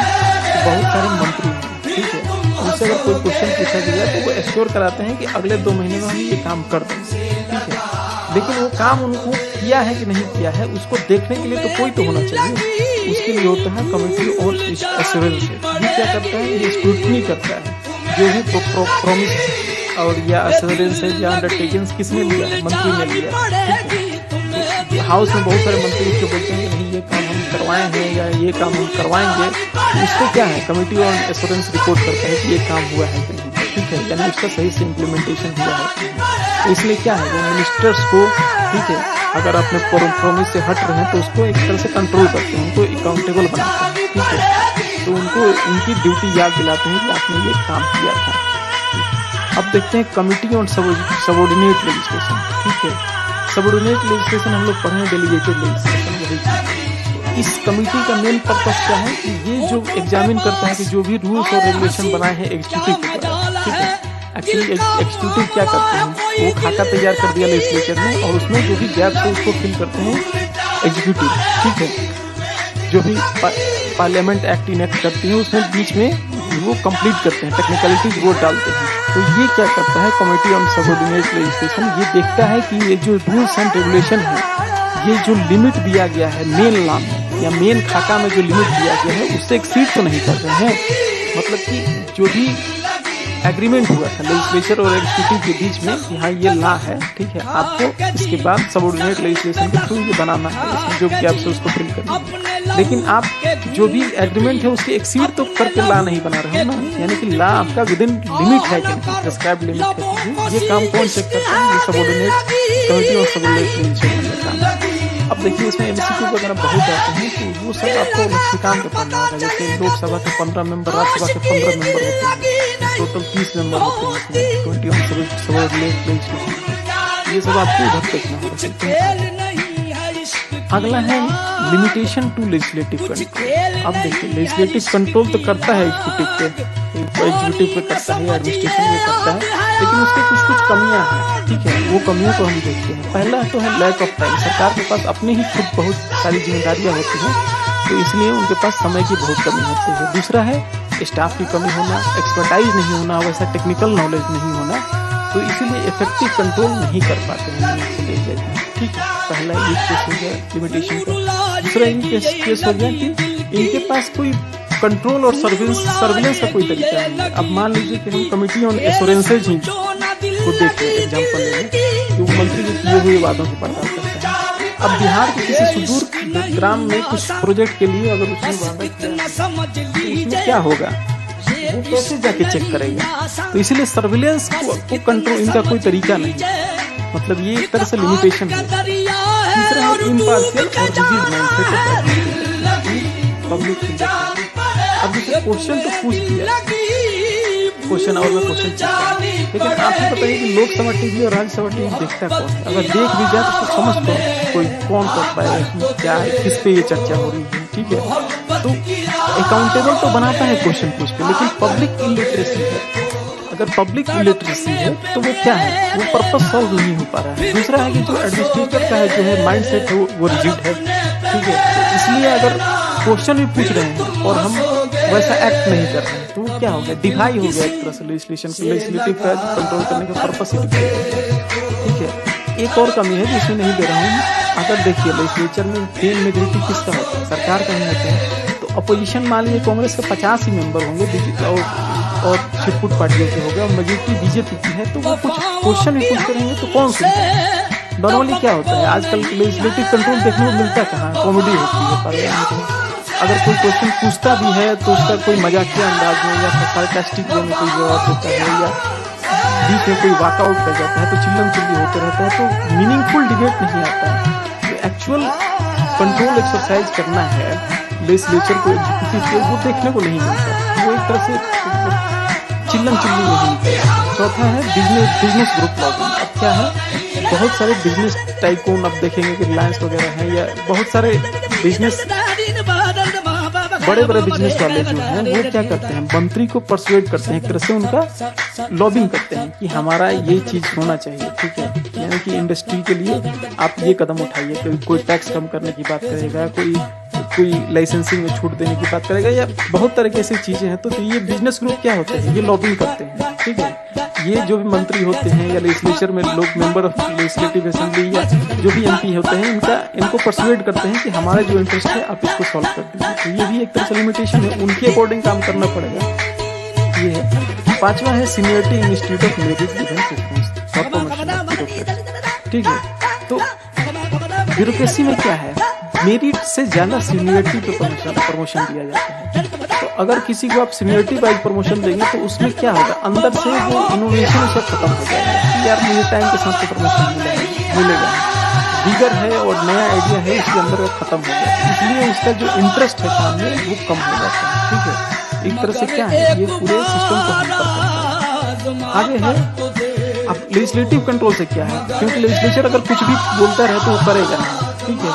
बहुत सारे मंत्री हैं ठीक है? उनसे अगर कोई क्वेश्चन पूछा गया तो वो एश्योर कराते हैं कि अगले दो महीने में हम ये काम कर देंगे ठीक है? लेकिन वो काम उनको किया है कि नहीं किया है उसको देखने के लिए तो कोई तो होना चाहिए। उसके लिए होता है कमिटी ऑन एश्योरेंस ये क्या करता है? ये स्क्रूटनी करता है जो भी प्रोमिस और या अश्योरेंस है या अंडरटेकिंग किसने लिया? मंत्री ने लिया। हाउस में बहुत सारे मंत्री उसको बोलते हैं नहीं ये काम हम करवाए हैं या ये काम हम करवाएँगे। इसको क्या है? कमेटी ऑन एश्योरेंस रिपोर्ट करता है कि ये काम हुआ है कि नहीं। ठीक है यानी उसका सही से इम्प्लीमेंटेशन हुआ है। तो इसलिए क्या है? वो मिनिस्टर्स को ठीक है अगर अपने प्रोमिस से हट रहे हैं तो उसको एक तरह से कंट्रोल करते हैं उनको अकाउंटेबल बनाते हैं ठीक है। तो उनको उनकी ड्यूटी याद दिलाते हैं कि आपने ये काम किया था। अब देखते हैं कमिटी ऑन सबोर्डिनेट लेजिस्लेशन ठीक है? सबोर्डिनेट लेजिस्लेशन हम लोग पढ़े हैं डेलीगेटेड लेजिस्लेशन इस कमिटी का मेन पर्पज क्या है? कि ये जो एग्जामिन करता है कि जो भी रूल्स और रेगुलेशन बनाए हैं एग्जीक्यूटिव के द्वारा। ठीक है? एक्चुअली एग्जीक्यूटिव क्या करते हैं? वो खाका तैयार कर दिया लेजिस्लेचर ने और उसमें जो भी गैप है उसको फिल करते हैं एग्जीक्यूटिव ठीक है? जो भी पार्लियामेंट एक्ट इनेक्ट करती है, उसमें बीच में वो कंप्लीट करते हैं टेक्निकलिटीज वो डालते हैं। तो ये क्या करता है कमेटी ऑन सबोर्डिनेट लेजिस्लेशन ये देखता है कि ये जो रूल्स एंड रेगुलेशन है, ये जो लिमिट दिया गया है मेन लॉ में या मेन खाका में जो लिमिट दिया गया है, उससे एक्सीड तो नहीं कर रहे हैं। मतलब कि जो भी एग्रीमेंट हुआ था लेजिस्लेचर और एग्जीक्यूटिव के बीच में, कि हाँ ये ला है, ठीक है, आपको इसके बाद सबोर्डिनेट लेजिस्लेशन के थ्रू ये बनाना है, जो कि आपसे उसको फिल करना लेकिन आप जो भी एग्रीमेंट है उसके एक्सीड तो करके ला नहीं बना रहे हो ना? यानी कि ला आपका विद इन लिमिट है कि लिमिट है ये काम कौन चेक करता है? ये सबोर्डिनेट कमिटी और सबोर्डिनेट लेजिस्लेशन का काम अब देखिए, इसमें एमसीक्यू वगैरह बहुत आते हैं तो वो सब आपको लक्ष्मीकांत का पढ़ना होगा। जैसे लोकसभा के पंद्रह मेंबर राज्यसभा के पंद्रह मेंबर होते हैं। टोटल तीस मेंबर होते हैं ट्वेंटी वन ये सब आपको उधर देखना होगा। अगला है लिमिटेशन टू लेजिस्लेटिव कंट्रोल अब देखिए लेजिस्लेटिव कंट्रोल तो करता है एग्जीक्यूटिव पे। एग्जीक्यूटिव पे करता है एडमिनिस्ट्रेशन पे करता है। लेकिन उसके कुछ कुछ कमियाँ हैं ठीक है? वो कमियों को हम देखते हैं। पहला तो है लैक ऑफ़ टाइम सरकार के पास अपने ही खुद बहुत सारी जिम्मेदारियाँ होती हैं तो इसलिए उनके पास समय की बहुत कमी होती है। दूसरा है स्टाफ की कमी होना एक्सपर्टाइज नहीं होना वैसा टेक्निकल नॉलेज नहीं होना तो इसीलिए इफ़ेक्टिव कंट्रोल नहीं कर पाते हैं। ठीक पहला ये केस हो गया लिमिटेशन का। दूसरा इन केस केस हो गया कि इनके पास कोई कंट्रोल और सर्विलेंस सर्विलेंस का कोई तरीका नहीं है। अब मान लीजिए कि हम कमिटी ऑन एश्योरेंसेज ही को देखते हैं एग्ज़ाम्पल लेंगे जो मंत्री जो किए हुए वादों को पड़ताल करते हैं। अब बिहार के किसी सुदूर ग्राम में कुछ प्रोजेक्ट के लिए अगर उसने वादा किया तो क्या होगा? वो कैसे जाके चेक करेगा? तो इसलिए सर्विलेंस को, को कंट्रोल इनका कोई तरीका नहीं मतलब ये एक तरह से लिमिटेशन है। तीसरा है इम्पार्शियल और रिजिड माइंडसेट पब्लिक अब क्वेश्चन तो पूछ दिया क्वेश्चन और मैं क्वेश्चन लेकिन आप ही बताइए कि लोकसभा टीवी और राज्यसभा टीवी देखता कौन अगर देख भी जाए तो समझ कौन कोई कौन कर पाएगा कि क्या है किस पे ये चर्चा हो रही है ठीक है? तो अकाउंटेबल तो बनाता है क्वेश्चन पूछ के लेकिन पब्लिक इलिटरेसी है। अगर पब्लिक इलिटरेसी है तो वो क्या है? वो पर्पज सॉल्व नहीं हो पा रहा है। दूसरा है कि जो एडमिनिस्ट्रेटर का है जो है माइंड सेट है, वो रिजिड है। ठीक है? इसलिए अगर क्वेश्चन भी पूछ रहे हैं और हम वैसा एक्ट नहीं कर रहे हैं तो क्या हो गया? डिफाई हो गया एक तरह से लेजिस्लेशन को। लेजिस्लेटिव का कंट्रोल करने का पर्पस ही ठीक है? एक और कमी है जो इसमें नहीं दे रहा हूँ। अगर देखिए लेजिस्लेचर में मेन मेजोरिटी किसका होता है? सरकार का ही होता है। तो अपोजिशन मान लीजिए, कांग्रेस के पचास ही मेंबर होंगे और और छिटपुट पार्टियों के हो गए और मेजोरिटी बीजेपी की है तो वो कुछ क्वेश्चन ही पूछ करेंगे तो कौन सुनता नॉर्मली क्या होता है? आजकल लेजिस्लेटिव कंट्रोल देखने को मिलता कहाँ? कॉमेडी होती है पार्लियामेंट में अगर कोई क्वेश्चन पूछता भी है तो उसका कोई मजाकिया अंदाज में या सार्कास्टिक वे में कोई जवाब देता है या बीच में कोई वाकआउट कर जाता है तो चिल्लम चिल्ली होते रहता है तो मीनिंगफुल डिबेट नहीं आता है। तो एक्चुअल कंट्रोल एक्सरसाइज करना है लेजिस्लेचर को एग्जीक्यूटिव को, वो देखने को नहीं मिलता। वो एक तरह से चिल्लम चिल्ली नहीं। चौथा है बिज़नेस बिज़नेस ग्रुप लॉगिंग अब क्या है? बहुत सारे बिज़नेस टाइकोन अब देखेंगे कि रिलायंस वगैरह है या बहुत सारे बिज़नेस बड़े बड़े बिज़नेस वाले जो हैं, वो क्या करते हैं? मंत्री को परसुएट करते हैं से उनका लॉबिंग करते हैं कि हमारा ये चीज़ होना चाहिए, ठीक है? यानी कि इंडस्ट्री के लिए आप ये कदम उठाइए कोई कोई टैक्स कम करने की बात करेगा, कोई कोई लाइसेंसिंग में छूट देने की बात करेगा या बहुत तरह की ऐसी चीज़ें हैं तो, तो ये बिज़नेस ग्रुप क्या होते हैं? ये लॉबिंग करते हैं ठीक है? ये जो भी मंत्री होते हैं या लेजिस्लेचर में लोग मेंबर ऑफ़ लेजिस्लेटिव असेंबली या जो भी एमपी होते हैं इनका इनको परसुएट करते हैं कि हमारा जो इंटरेस्ट है आप इसको सॉल्व कर दीजिए। तो ये भी एक तरह से लिमिटेशन है उनके अकॉर्डिंग काम करना पड़ेगा। ये है। पांचवा है seniority instead of merit defence ठीक है? तो ब्यूरोक्रेसी में क्या है? मेरिट से ज़्यादा सीनियरिटी पे प्रमोशन प्रमोशन दिया जाता है। तो अगर किसी को आप सीनियरिटी वाइज प्रमोशन देंगे तो उसमें क्या होगा? अंदर से वो इनोवेशन सब खत्म हो जाएगा। यार मुझे टाइम के साथ तो प्रमोशन मिलेगा मिलेगा बिगर है और नया आइडिया है उसके अंदर वो खत्म हो जाता इसलिए उसका जो इंटरेस्ट है काम में, वो कम हो जाता है। ठीक है? एक तरह से क्या है? ये पूरे सिस्टम को हम करते हैं। आगे है, अब लेजिस्लेटिव कंट्रोल से क्या है? क्योंकि लेजिस्लेचर अगर कुछ भी बोलता रहे तो वो करेगा। ठीक है?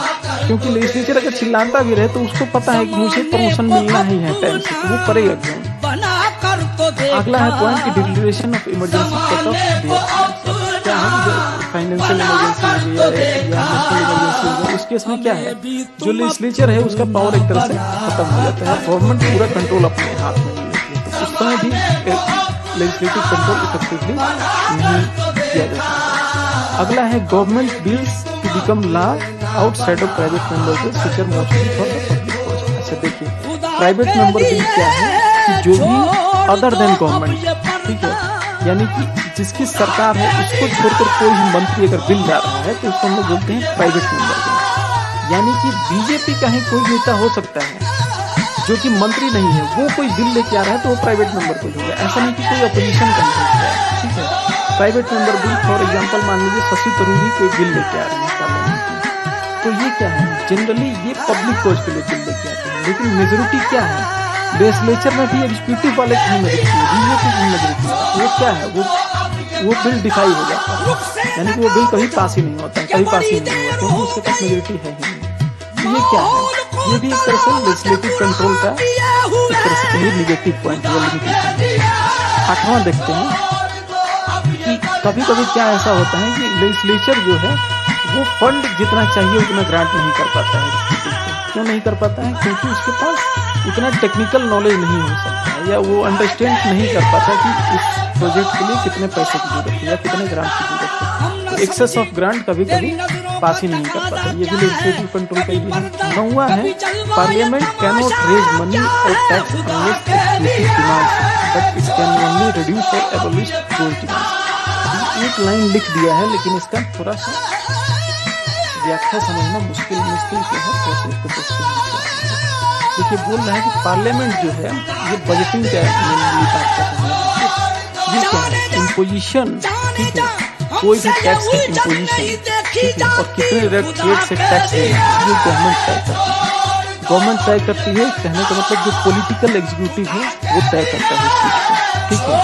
क्योंकि लेजिस्लेचर अगर चिल्लाता भी रहे तो उसको पता है कि मुझे प्रमोशन मिलना ही है टाइम से तो वो करेगा क्यों? अगला है पॉइंट की declaration of emergency cut off क्या है फाइनेंशियल इमरजेंसी हो गई या नेशनल इमरजेंसी हो गई उस केस में क्या है? जो लेजिस्लेचर है उसका पावर एक तरह से खत्म हो जाता है। गवर्नमेंट पूरा कंट्रोल अपने हाथ में ले लेती है। तो उस समय भी लेजिस्लेटिव कंट्रोल इफेक्टिवली नहीं किया जा सकता अगला है government bills to become law outside of private member which are mostly for अच्छा देखिए, प्राइवेट मेंबर बिल क्या है कि जो भी अदर देन गवर्नमेंट ठीक है, यानी कि जिसकी सरकार है, उसको छोड़कर कोई भी मंत्री अगर बिल ला रहा है तो उसको हम लोग बोलते हैं प्राइवेट मेंबर यानी कि बीजेपी का ही कोई नेता हो सकता है, जो कि मंत्री नहीं है, वो कोई बिल लेके आ रहा है तो वो प्राइवेट मेंबर बिल होगा। ऐसा नहीं कि कोई अपोजिशन का नहीं ठीक है। Private member bill, for example मान लीजिए शशि तरूर ही कोई बिल लेके आ रही है जनरली ये पब्लिक कोज के लिए बिल लेके आते हैं लेकिन मेजोरिटी क्या है? लेजिस्लेचर में भी एग्जीक्यूटिव वाले की मेजोरिटी मेजोरिटी है वो क्या है? वो वो बिल डिफाई हो जाता है। यानी कि वो बिल कभी पास ही नहीं होता, कभी पास ही नहीं होता। क्योंकि उसके पास मेजोरिटी है ही नहीं। ये क्या है? ये भी एक तरह से लेजिस्लेटिव कंट्रोल का एक तरह से कहीं निगेटिव पॉइंट है लिमिटेशन आठवां देखते हैं कि कभी कभी क्या ऐसा होता है कि लेजिस्लेचर जो है वो फंड जितना चाहिए उतना ग्रांट नहीं कर पाता है। क्यों नहीं कर पाता है? क्योंकि उसके पास उतना टेक्निकल नॉलेज नहीं हो सकता है, या वो अंडरस्टैंड नहीं कर पाता कि इस प्रोजेक्ट के लिए कितने पैसे की ज़रूरत है या कितने ग्रांट की ज़रूरत है। एक्सेस ऑफ़ ग्रांट कभी कभी पास ही नहीं कर पाता ये भी लेजिस्लेटिव कंट्रोल का ही नौवा है। पार्लियामेंट कैनॉट रेज मनी और tax but it can only reduce और एबोलिश एक लाइन लिख दिया है, लेकिन इसका थोड़ा सा व्याख्या समझना मुश्किल मुश्किल क्या है कैसे इसको देखिए, बोल रहा है कि पार्लियामेंट जो है, ये बजटिंग का बात कर रहा है। क्या है इम्पोजिशन ठीक है, कोई भी टैक्स का इम्पोजिशन है और कितने रेट से टैक्स है ये गवर्नमेंट तय करती है। गवर्नमेंट तय करती है, कहने का मतलब जो पॉलिटिकल एग्जीक्यूटिव है, वो तय करता है ठीक है।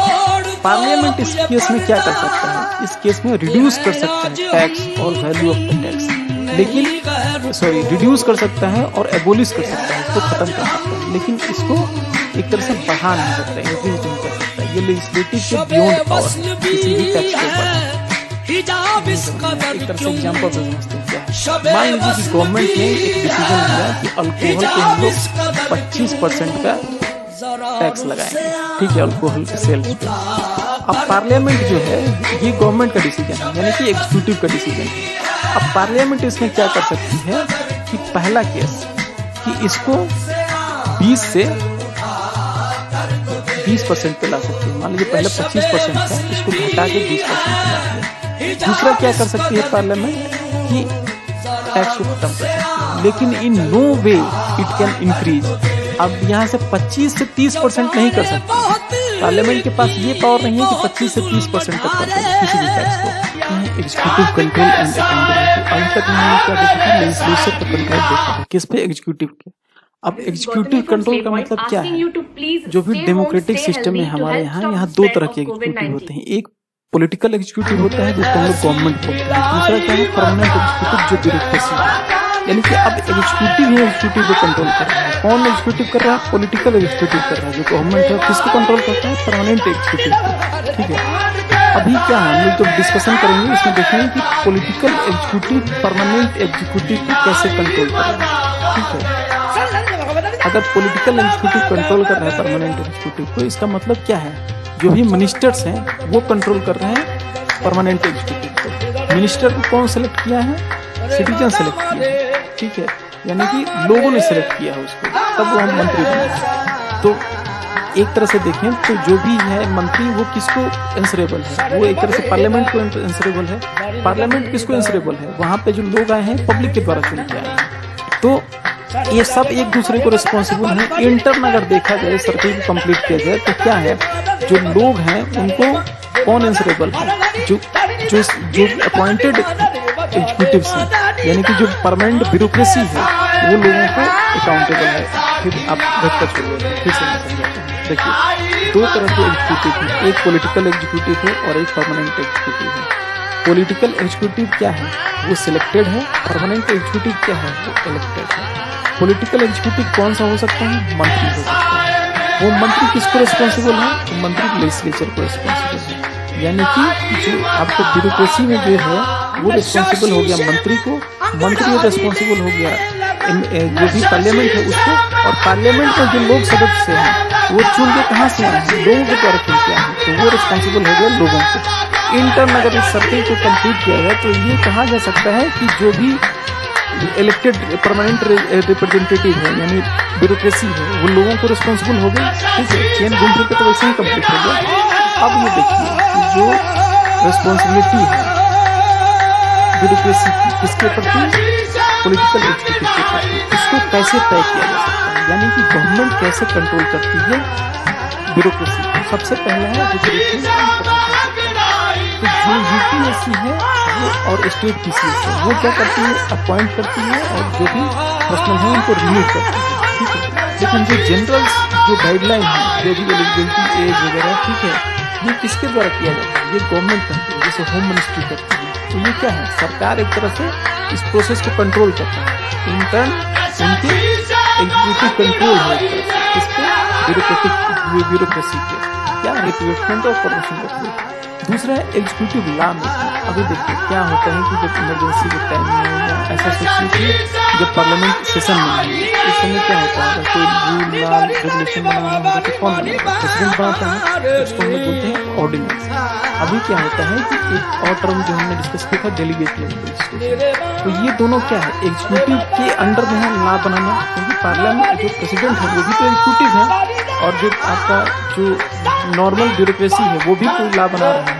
पार्लियामेंट इस केस में क्या कर सकता है? इस केस में रिड्यूस कर सकता है टैक्स और वैल्यू ऑफ़ द टैक्स लेकिन सॉरी रिड्यूस कर सकता है और एबोलिश कर सकता है इसको खत्म कर सकता है। लेकिन इसको एक तरह से बढ़ा नहीं सकता इंक्रीज नहीं कर सकता। ये लेजिस्लेटिव के बियॉन्ड पावर किसी भी टैक्स के ऊपर एक तरह से एग्ज़ाम्पल से समझते हैं। मान लीजिए कि गवर्नमेंट ने एक डिसीज़न लिया कि अल्कोहल पे हम लोग पच्चीस परसेंट का टैक्स लगाएँगे। ठीक है अल्कोहल के सेल्स पे। अब पार्लियामेंट जो है ये गवर्नमेंट का डिसीज़न है यानी कि एग्जीक्यूटिव का डिसीज़न है। अब पार्लियामेंट इसमें क्या कर सकती है कि पहला केस, कि इसको 20 से 20 परसेंट पे ला सकती है। मान लीजिए पहले 25 परसेंट था, इसको घटा के 20 परसेंट पे ला दूसरा क्या कर सकती है पार्लियामेंट, कि टैक्स को खत्म कर सकती है। लेकिन in no way it can increase. अब यहाँ से 25 से 30 परसेंट नहीं कर सकती। पार्लियामेंट के पास ये पावर नहीं है कि 25 से 30 परसेंट तक कर किसी भी टैक्स को। एग्जीक्यूटिव कंट्रोल एंड अकाउंटेबिलिटी किस पे एग्जीक्यूटिव अब एग्जीक्यूटिव कंट्रोल का मतलब क्या है? जो भी डेमोक्रेटिक सिस्टम में हमारे यहाँ यहाँ दो तरह के एग्जीक्यूटिव होते हैं। एक पॉलिटिकल एग्जीक्यूटिव होता है, जिसको हम लोग गवर्नमेंट बोलते हैं। दूसरा क्या है? परमानेंट एग्जीक्यूटिव जो ब्यूरोक्रेसी है। यानी कि अब एग्जीक्यूटिव ही एग्जीक्यूटिव को कंट्रोल कर रहा है। कौन एग्जीक्यूटिव कर रहा है? पॉलिटिकल एग्जीक्यूटिव कर रहा है। जो गवर्नमेंट है, किसको कंट्रोल करता है? परमानेंट एग्जीक्यूटिव ठीक है? अभी क्या हम लोग जब डिस्कशन करेंगे इसमें देखेंगे कि पॉलिटिकल एग्जीक्यूटिव परमानेंट एग्जीक्यूटिव को कैसे कंट्रोल करेगा ठीक है? अगर पॉलिटिकल एग्जीक्यूटिव कंट्रोल कर रहा है परमानेंट एग्जीक्यूटिव तो इसका मतलब क्या है? जो भी मिनिस्टर्स हैं, वो कंट्रोल कर रहे हैं परमानेंट एग्जीक्यूटिव को। मिनिस्टर को कौन सेलेक्ट किया है? सिटीजन सेलेक्ट किया है। ठीक है? यानी कि लोगों ने सेलेक्ट किया है उसको। तब वो हम मंत्री बने तो एक तरह से देखें तो जो भी है मंत्री, वो किसको इंसरेबल है? वो एक तरह से पार्लियामेंट को इंसरेबल है। पार्लियामेंट किसको इंसरेबल है? वहाँ पे जो लोग आए हैं पब्लिक के द्वारा चुन के हैं। तो ये सब एक दूसरे को रिस्पॉन्सिबल है। इंटर्न अगर देखा जाए सर्कल को कंप्लीट किया जाए तो क्या है? जो लोग हैं, उनको कौन इंसरेबल है? जो जो जो अपॉइंटेड एग्जीक्यूटिव हैं, यानी कि जो परमानेंट ब्यूरोक्रेसी है, वो लोगों को अकाउंटेबल है। फिर आप बेहतर चलिए फिर से देखिए, दो तरह के एग्जीक्यूटिव हैं। एक पॉलिटिकल एग्जीक्यूटिव है और एक परमानेंट एग्जीक्यूटिव है। पॉलिटिकल एग्जीक्यूटिव क्या है? वो सिलेक्टेड है परमानेंट एग्जीक्यूटिव क्या है? वो इलेक्टेड है। पॉलिटिकल एग्जीक्यूटिव कौन सा हो सकता है? मंत्री हो सकता है। वो मंत्री किसको रिस्पॉन्सिबल है? तो मंत्री लेजिस्लेचर को रिस्पॉन्सिबल है। यानी कि जो आपको ब्यूरोक्रेसी में जो है, वो रिस्पॉन्सिबल हो गया मंत्री को, मंत्री रिस्पॉन्सिबल हो गया। जो भी पार्लियामेंट है उसको, और पार्लियामेंट में जो लोग सदस्य हैं वो चुन के कहाँ से आए? लोगों के द्वारा चुन के आए? हैं तो वो रिस्पॉन्सिबल हो गया लोगों को इंटर्न अगर इस सर्कल को कंप्लीट किया जाए तो ये कहा जा सकता है कि जो भी इलेक्टेड परमानेंट रिप्रेजेंटेटिव है, यानी ब्यूरोक्रेसी है, वो लोगों को रिस्पॉन्सिबल हो गई ठीक है चेन घूम फिर तो वैसे ही कंप्लीट हो गया अब ये देखिए कि जो रिस्पॉन्सिबिलिटी है ब्यूरोक्रेसी की, किसके प्रति? पॉलिटिकल के प्रति। कैसे तय किया जा सकता है यानी कि गवर्नमेंट कैसे कंट्रोल करती है ब्यूरोक्रेसी सबसे पहला है तो जो यूपीएससी है वो और स्टेट पी है वो क्या करती है? अपॉइंट करती है और जो भी पर्सनल है उनको रिमूव करती है। ठीक है? लेकिन जो जनरल जो गाइडलाइन है जो भी एलिजिबिलिटी एज वगैरह ठीक है ये किसके द्वारा किया जाता है? ये गवर्नमेंट करती है जैसे होम मिनिस्ट्री करती है। तो ये क्या है? सरकार एक तरह से इस प्रोसेस को कंट्रोल करता है। इंटर्न उनके ब्यूरोक्रेटिक ब्यूरोक्रेसी दूसरा है एग्जीक्यूटिव लॉ मेकिंग अभी देखिए क्या होता है कि जब इमरजेंसी के टाइम में ऐसा सोचिए कि जब पार्लियामेंट सेशन में उस समय क्या होता है? कोई रूल लॉ रेगुलेशन बनाना होगा तो कौन बनाता प्रेसिडेंट बनाता है, उसको हम लोग बोलते हैं ऑर्डिनेंस अभी क्या होता है कि एक और टर्म जो हमने डिस्कस किया था डेलीगेट तो ये दोनों क्या है? एग्जीक्यूटिव के अंडर में है लॉ बनाना। क्योंकि पार्लियामेंट जो प्रेसिडेंट है, वो भी तो एग्जीक्यूटिव है। और जो आपका जो नॉर्मल ब्यूरोक्रेसी है, वो भी कोई लॉ बना रहा है।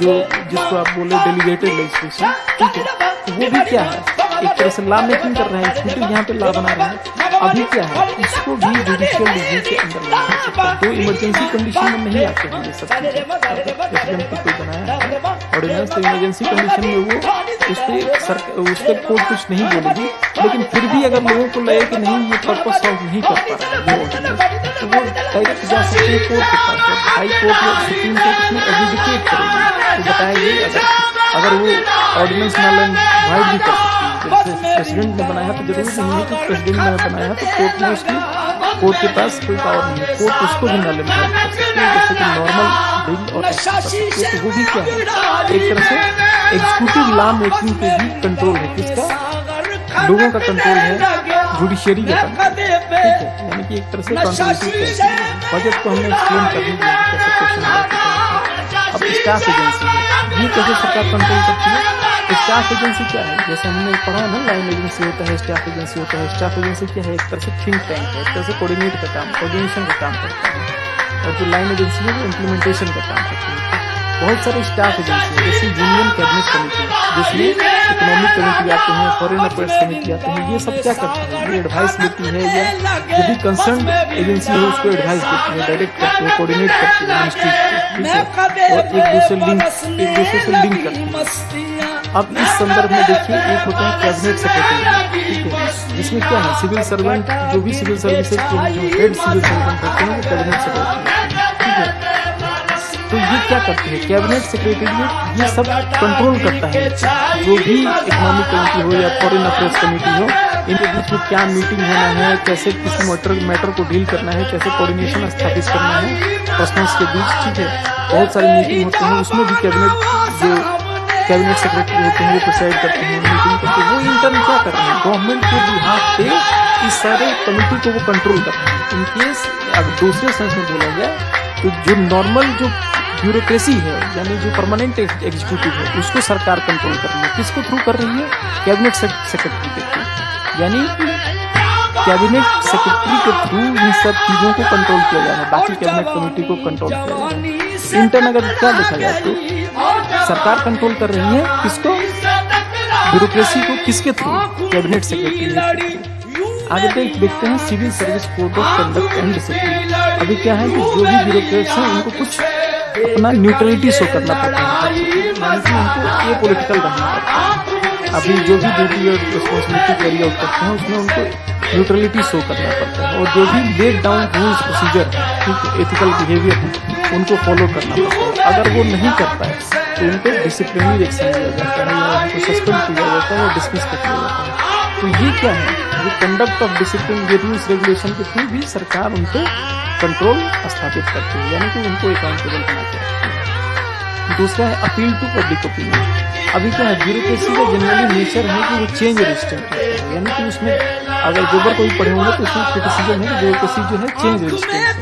जो जिसको आप बोले डेलीगेटेड लेजिस्लेशन ठीक है? तो वो भी क्या है? एक तरह से ला मेकिंग कर रहे हैं एग्जीक्यूटिव यहाँ पे ला बना रहे हैं। अभी क्या है, इसको भी जुडिशियल रिव्यू के अंदर जो इमरजेंसी कंडीशन में नहीं आते हैं ये सब कोई बनाया ऑर्डिनेंस तो इमरजेंसी कंडीशन में वो उस पर उस पर कोर्ट कुछ नहीं बोलेगी। लेकिन फिर भी अगर लोगों को लगे कि नहीं, ये पर्पज सॉल्व नहीं कर पा रहा है तो वो डायरेक्ट जा सकते हैं कोर्ट के पास। हाई कोर्ट या सुप्रीम कोर्ट उसमें एडजुकेट करेगी। तो बताएगी अगर अगर वो ऑर्डिनेंस नालन वाइड भी कर सकती है। प्रेसिडेंट ने बनाया तो ज़रूरी नहीं है कि प्रेसिडेंट ने बनाया तो कोर्ट उसकी कोर्ट के पास कोई पावर नहीं है। कोर्ट उसको भी कि नॉर्मल बिल और वो भी क्या? है एक तरह से एग्जीक्यूटिव लॉ मेकिंग पे भी कंट्रोल है। किसका? लोगों का कंट्रोल है। जुडिशियरी का। ठीक है? यानी कि एक तरह से बजट को हमने एक्सप्लेन कर दिया। कैसे अब स्टाफ है ये कैसे सरकार कंट्रोल करती है? स्टाफ एजेंसी क्या है? जैसे हमने पढ़ा ना लाइन एजेंसी होता है स्टाफ एजेंसी होता है। स्टाफ एजेंसी क्या है? एक तरह से थिंक टैंक है एक तरह से कोऑर्डिनेट का काम कोऑर्डिनेशन का काम करता है। और जो लाइन एजेंसी है वो इम्प्लीमेंटेशन का काम करती है। बहुत सारे स्टाफ एजेंसी है जैसे यूनियन कैबिनेट कमेटी जिसमें इकोनॉमिक कमेटी आते हैं फॉरेन अफेयर्स कमेटी आते हैं। ये सब क्या करते हैं? ये एडवाइस देती है या जो भी कंसर्न एजेंसी है उसको एडवाइस देती है डायरेक्ट करती है कोऑर्डिनेट करती है मिनिस्ट्री और एक दूसरे लिंक एक दूसरे से लिंक करती है। अब इस संदर्भ में देखिए, एक होता है कैबिनेट सेक्रेटरी ठीक है? जिसमें क्या है सिविल सर्वेंट जो भी सिविल सर्विसेज़ के हेड सिविल सर्वेंट होते हैं, वो कैबिनेट सेक्रेटरी ठीक है? तो ये क्या करते हैं? कैबिनेट सेक्रेटरी ये सब कंट्रोल करता है जो भी इकोनॉमिक कमेटी हो या फॉरेन अफेयर्स कमेटी हो, इनके बीच में क्या मीटिंग होना है, कैसे किसी मैटर मैटर को डील करना है, कैसे कोऑर्डिनेशन स्थापित करना है पर्सनल्स के बीच, ठीक है? बहुत सारी मीटिंग होती हैं, उसमें भी कैबिनेट जो कैबिनेट सेक्रेटरी होते हैं, वो प्रिसाइड करते हैं मीटिंग करते हैं, वो इंटर्न क्या कर रहे हैं? गवर्नमेंट के बिहाफ पे इस सारे कमेटी को वो कंट्रोल कर रहे हैं। इनकेस अगर दूसरे सेंस में बोला जाए तो जो नॉर्मल जो ब्यूरोक्रेसी है, यानी जो परमानेंट एग्जीक्यूटिव है, उसको सरकार कंट्रोल कर रही है। किसको थ्रू कर रही है? कैबिनेट सेक्रेटरी के थ्रू यानी कैबिनेट सेक्रेटरी के थ्रू इन सब चीज़ों को कंट्रोल किया जा रहा है। बाकी कैबिनेट कमेटी को कंट्रोल किया जा रहा है। इंटर्न अगर क्या देखा जाए तो सरकार कंट्रोल कर रही है? किसको? ब्यूरोक्रेसी को किसके थ्रू कैबिनेट सेक्रेटरी आगे देख, देखते हैं civil service code of conduct and discipline अभी क्या है कि जो भी ब्यूरोक्रेट्स हैं, उनको कुछ अपना न्यूट्रलिटी शो करना पड़ता है। उनको ये पोलिटिकल रहना पड़ता है। अभी जो भी ड्यूटी और रिस्पॉन्सिबिलिटी कैरी आउट करते हैं, उसमें उनको न्यूट्रलिटी शो करना पड़ता है। और जो भी laid down rules procedure ethical behaviour है, उनको फॉलो करना पड़ता है। अगर वो नहीं करता है तो उनको डिसिप्लिनरी एक्शन लिया जाता है, या उनको सस्पेंड किया जाता है और डिसमिस कर दिया जाता है। तो ये क्या है? ये कंडक्ट ऑफ़ डिसिप्लिन ये रूल्स रेगुलेशन के थ्रू भी सरकार उन पर कंट्रोल स्थापित करती है, यानी कि उनको अकाउंटेबल बनाते हैं। दूसरा है अपील टू पब्लिक ओपिनियन अभी क्या है ब्यूरोक्रेसी का जनरली नेचर है कि वो चेंज रेजिस्टेंट है, यानी कि उसमें अगर गोबर कोई पढ़े होंगे तो उसमें क्रिटिसिज्म है कि ब्यूरोक्रेसी जो है चेंज रेजिस्टेंट है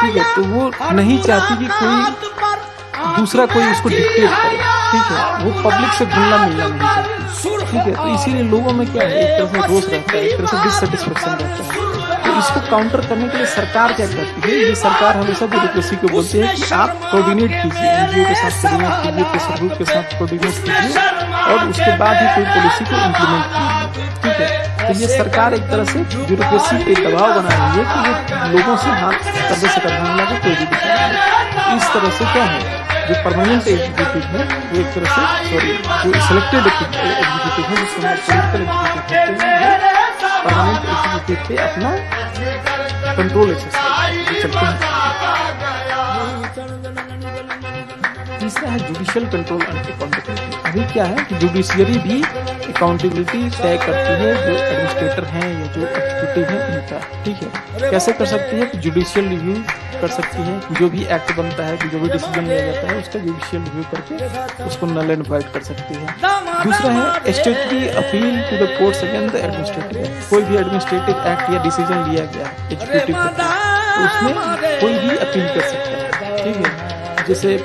ठीक है तो वो नहीं चाहती कि कोई दूसरा कोई उसको डिक्टेट करे। ठीक है वो पब्लिक से घुलना मिलना नहीं चाहती। ठीक है तो इसीलिए लोगों में क्या है एक तरह से रोष रहता है एक तरह से डिससेटिस्फेक्शन रहता है। तो इसको काउंटर करने के लिए सरकार क्या करती है? ये सरकार हमेशा ब्यूरोक्रेसी को बोलती है कि आप कोऑर्डिनेट कीजिए एनजीओ के साथ कोऑर्डिनेट कीजिए प्रेशर ग्रुप के साथ कोऑर्डिनेट कीजिए और उसके बाद ही कोई पॉलिसी को इम्प्लीमेंट कीजिए। ठीक है तो ये सरकार एक तरह से ब्यूरोक्रेसी पे दबाव बना रही है कि वो लोगों से हाथ करने से करने वाला कोई भी इस तरह से क्या है? जो परमानेंट एग्जीक्यूटिव है, वो एक तरह से सॉरी जो सिलेक्टेड एग्जीक्यूटिव है, जिसको पॉलिटिकल एग्जीक्यूटिव हैं परमानेंट एग्जीक्यूटिव पे अपना कंट्रोल एक्सरसाइज चलते हैं। तीसरा है जुडिशियल कंट्रोल एंड अकाउंटेबिलिटी अभी क्या है कि जुडिशियरी भी अकाउंटेबिलिटी तय करती है जो एडमिनिस्ट्रेटर हैं या जो एग्जीक्यूटिव है उनका, ठीक है? कैसे कर सकती है कि जुडिशियल रिव्यू कर सकती है? जो भी एक्ट बनता है, जो भी डिसीज़न लिया जाता है, उसका जुडिशियल रिव्यू करके उसको नल एंड वाइट कर सकती है। दूसरा है statutory appeal to the courts against the administrative कोई भी एडमिनिस्ट्रेटिव एक्ट या डिसीज़न लिया गया एग्जीक्यूटिव तो उसमें कोई भी अपील कर सकता है। ठीक है। जैसे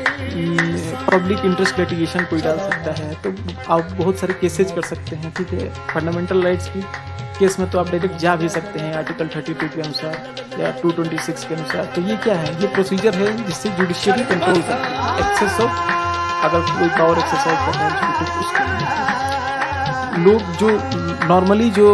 पब्लिक इंटरेस्ट लिटिगेशन कोई डाल सकता है तो आप बहुत सारे केसेज कर सकते हैं, ठीक है। फंडामेंटल राइट्स की केस में तो आप डायरेक्ट जा भी सकते हैं आर्टिकल 32 के अनुसार या 226 के अनुसार। तो ये क्या है? ये प्रोसीजर है जिससे जुडिशियरी कंट्रोल करती है। एक्सेस ऑफ़ अगर कोई पावर एक्सरसाइज कर रहा है, उसके लोग जो नॉर्मली जो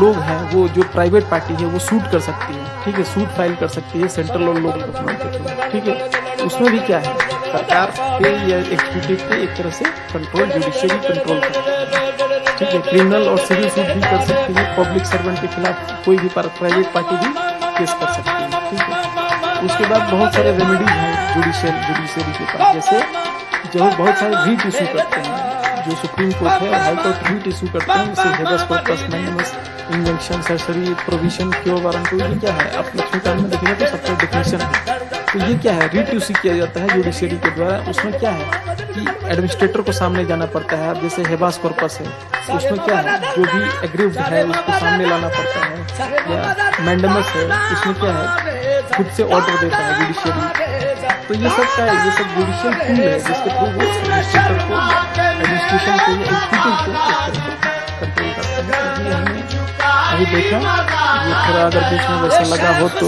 लोग हैं, वो जो प्राइवेट पार्टी है, वो सूट कर सकती है, ठीक है? सूट फ़ाइल कर सकती है सेंट्रल और लोकल गवर्नमेंट के थ्रू ठीक है? उसमें भी क्या है? सरकार पे या एग्जीक्यूटिव पे एक तरह से कंट्रोल जुडिशियरी कंट्रोल करती है, ठीक है? क्रिमिनल और सिविल सूट भी कर सकती है पब्लिक सर्वेंट के खिलाफ कोई भी प्राइवेट पार्टी भी केस कर सकती है, ठीक है? उसके बाद बहुत सारे रेमेडीज हैं जुडिशियल जुडिशियरी के पास, जैसे जो बहुत सारे रीट इशू करते हैं जो सुप्रीम कोर्ट है हाई कोर्ट रीट इशू करते हैं उसे habeas corpus mandamus injunction certiorari prohibition quo warranto ये क्या है? आप लक्ष्मीकांत में देखेंगे तो सबका डिफिनेशन है। तो ये क्या है? रीट इशू किया जाता है जुडिशियरी के द्वारा। उसमें क्या है कि एडमिनिस्ट्रेटर को सामने जाना पड़ता है। जैसे हेबास कॉर्पस है उसमें क्या है? जो भी एग्रीव्ड है, उसको सामने लाना पड़ता है। या मैंडमस है, उसमें क्या है? खुद से ऑर्डर देता है जुडिशियरी तो ये सब क्या है? ये सब जुडिशियल टूल है, जिसके थ्रू वो एडमिनिस्ट्रेशन को एग्जीक्यूटिव को कंट्रोल करते हैं। अभी देखा। ये थोड़ा अगर बीच में वैसा लगा हो तो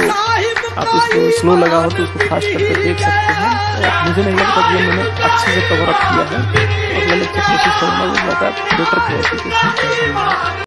आप इसको स्लो लगा हो तो उसको फास्ट करके देख सकते हैं। मुझे नहीं लगता कि मैंने अच्छे से कवर अप किया है। और मैंने कोशिश करूँगा बेटर क्वालिटी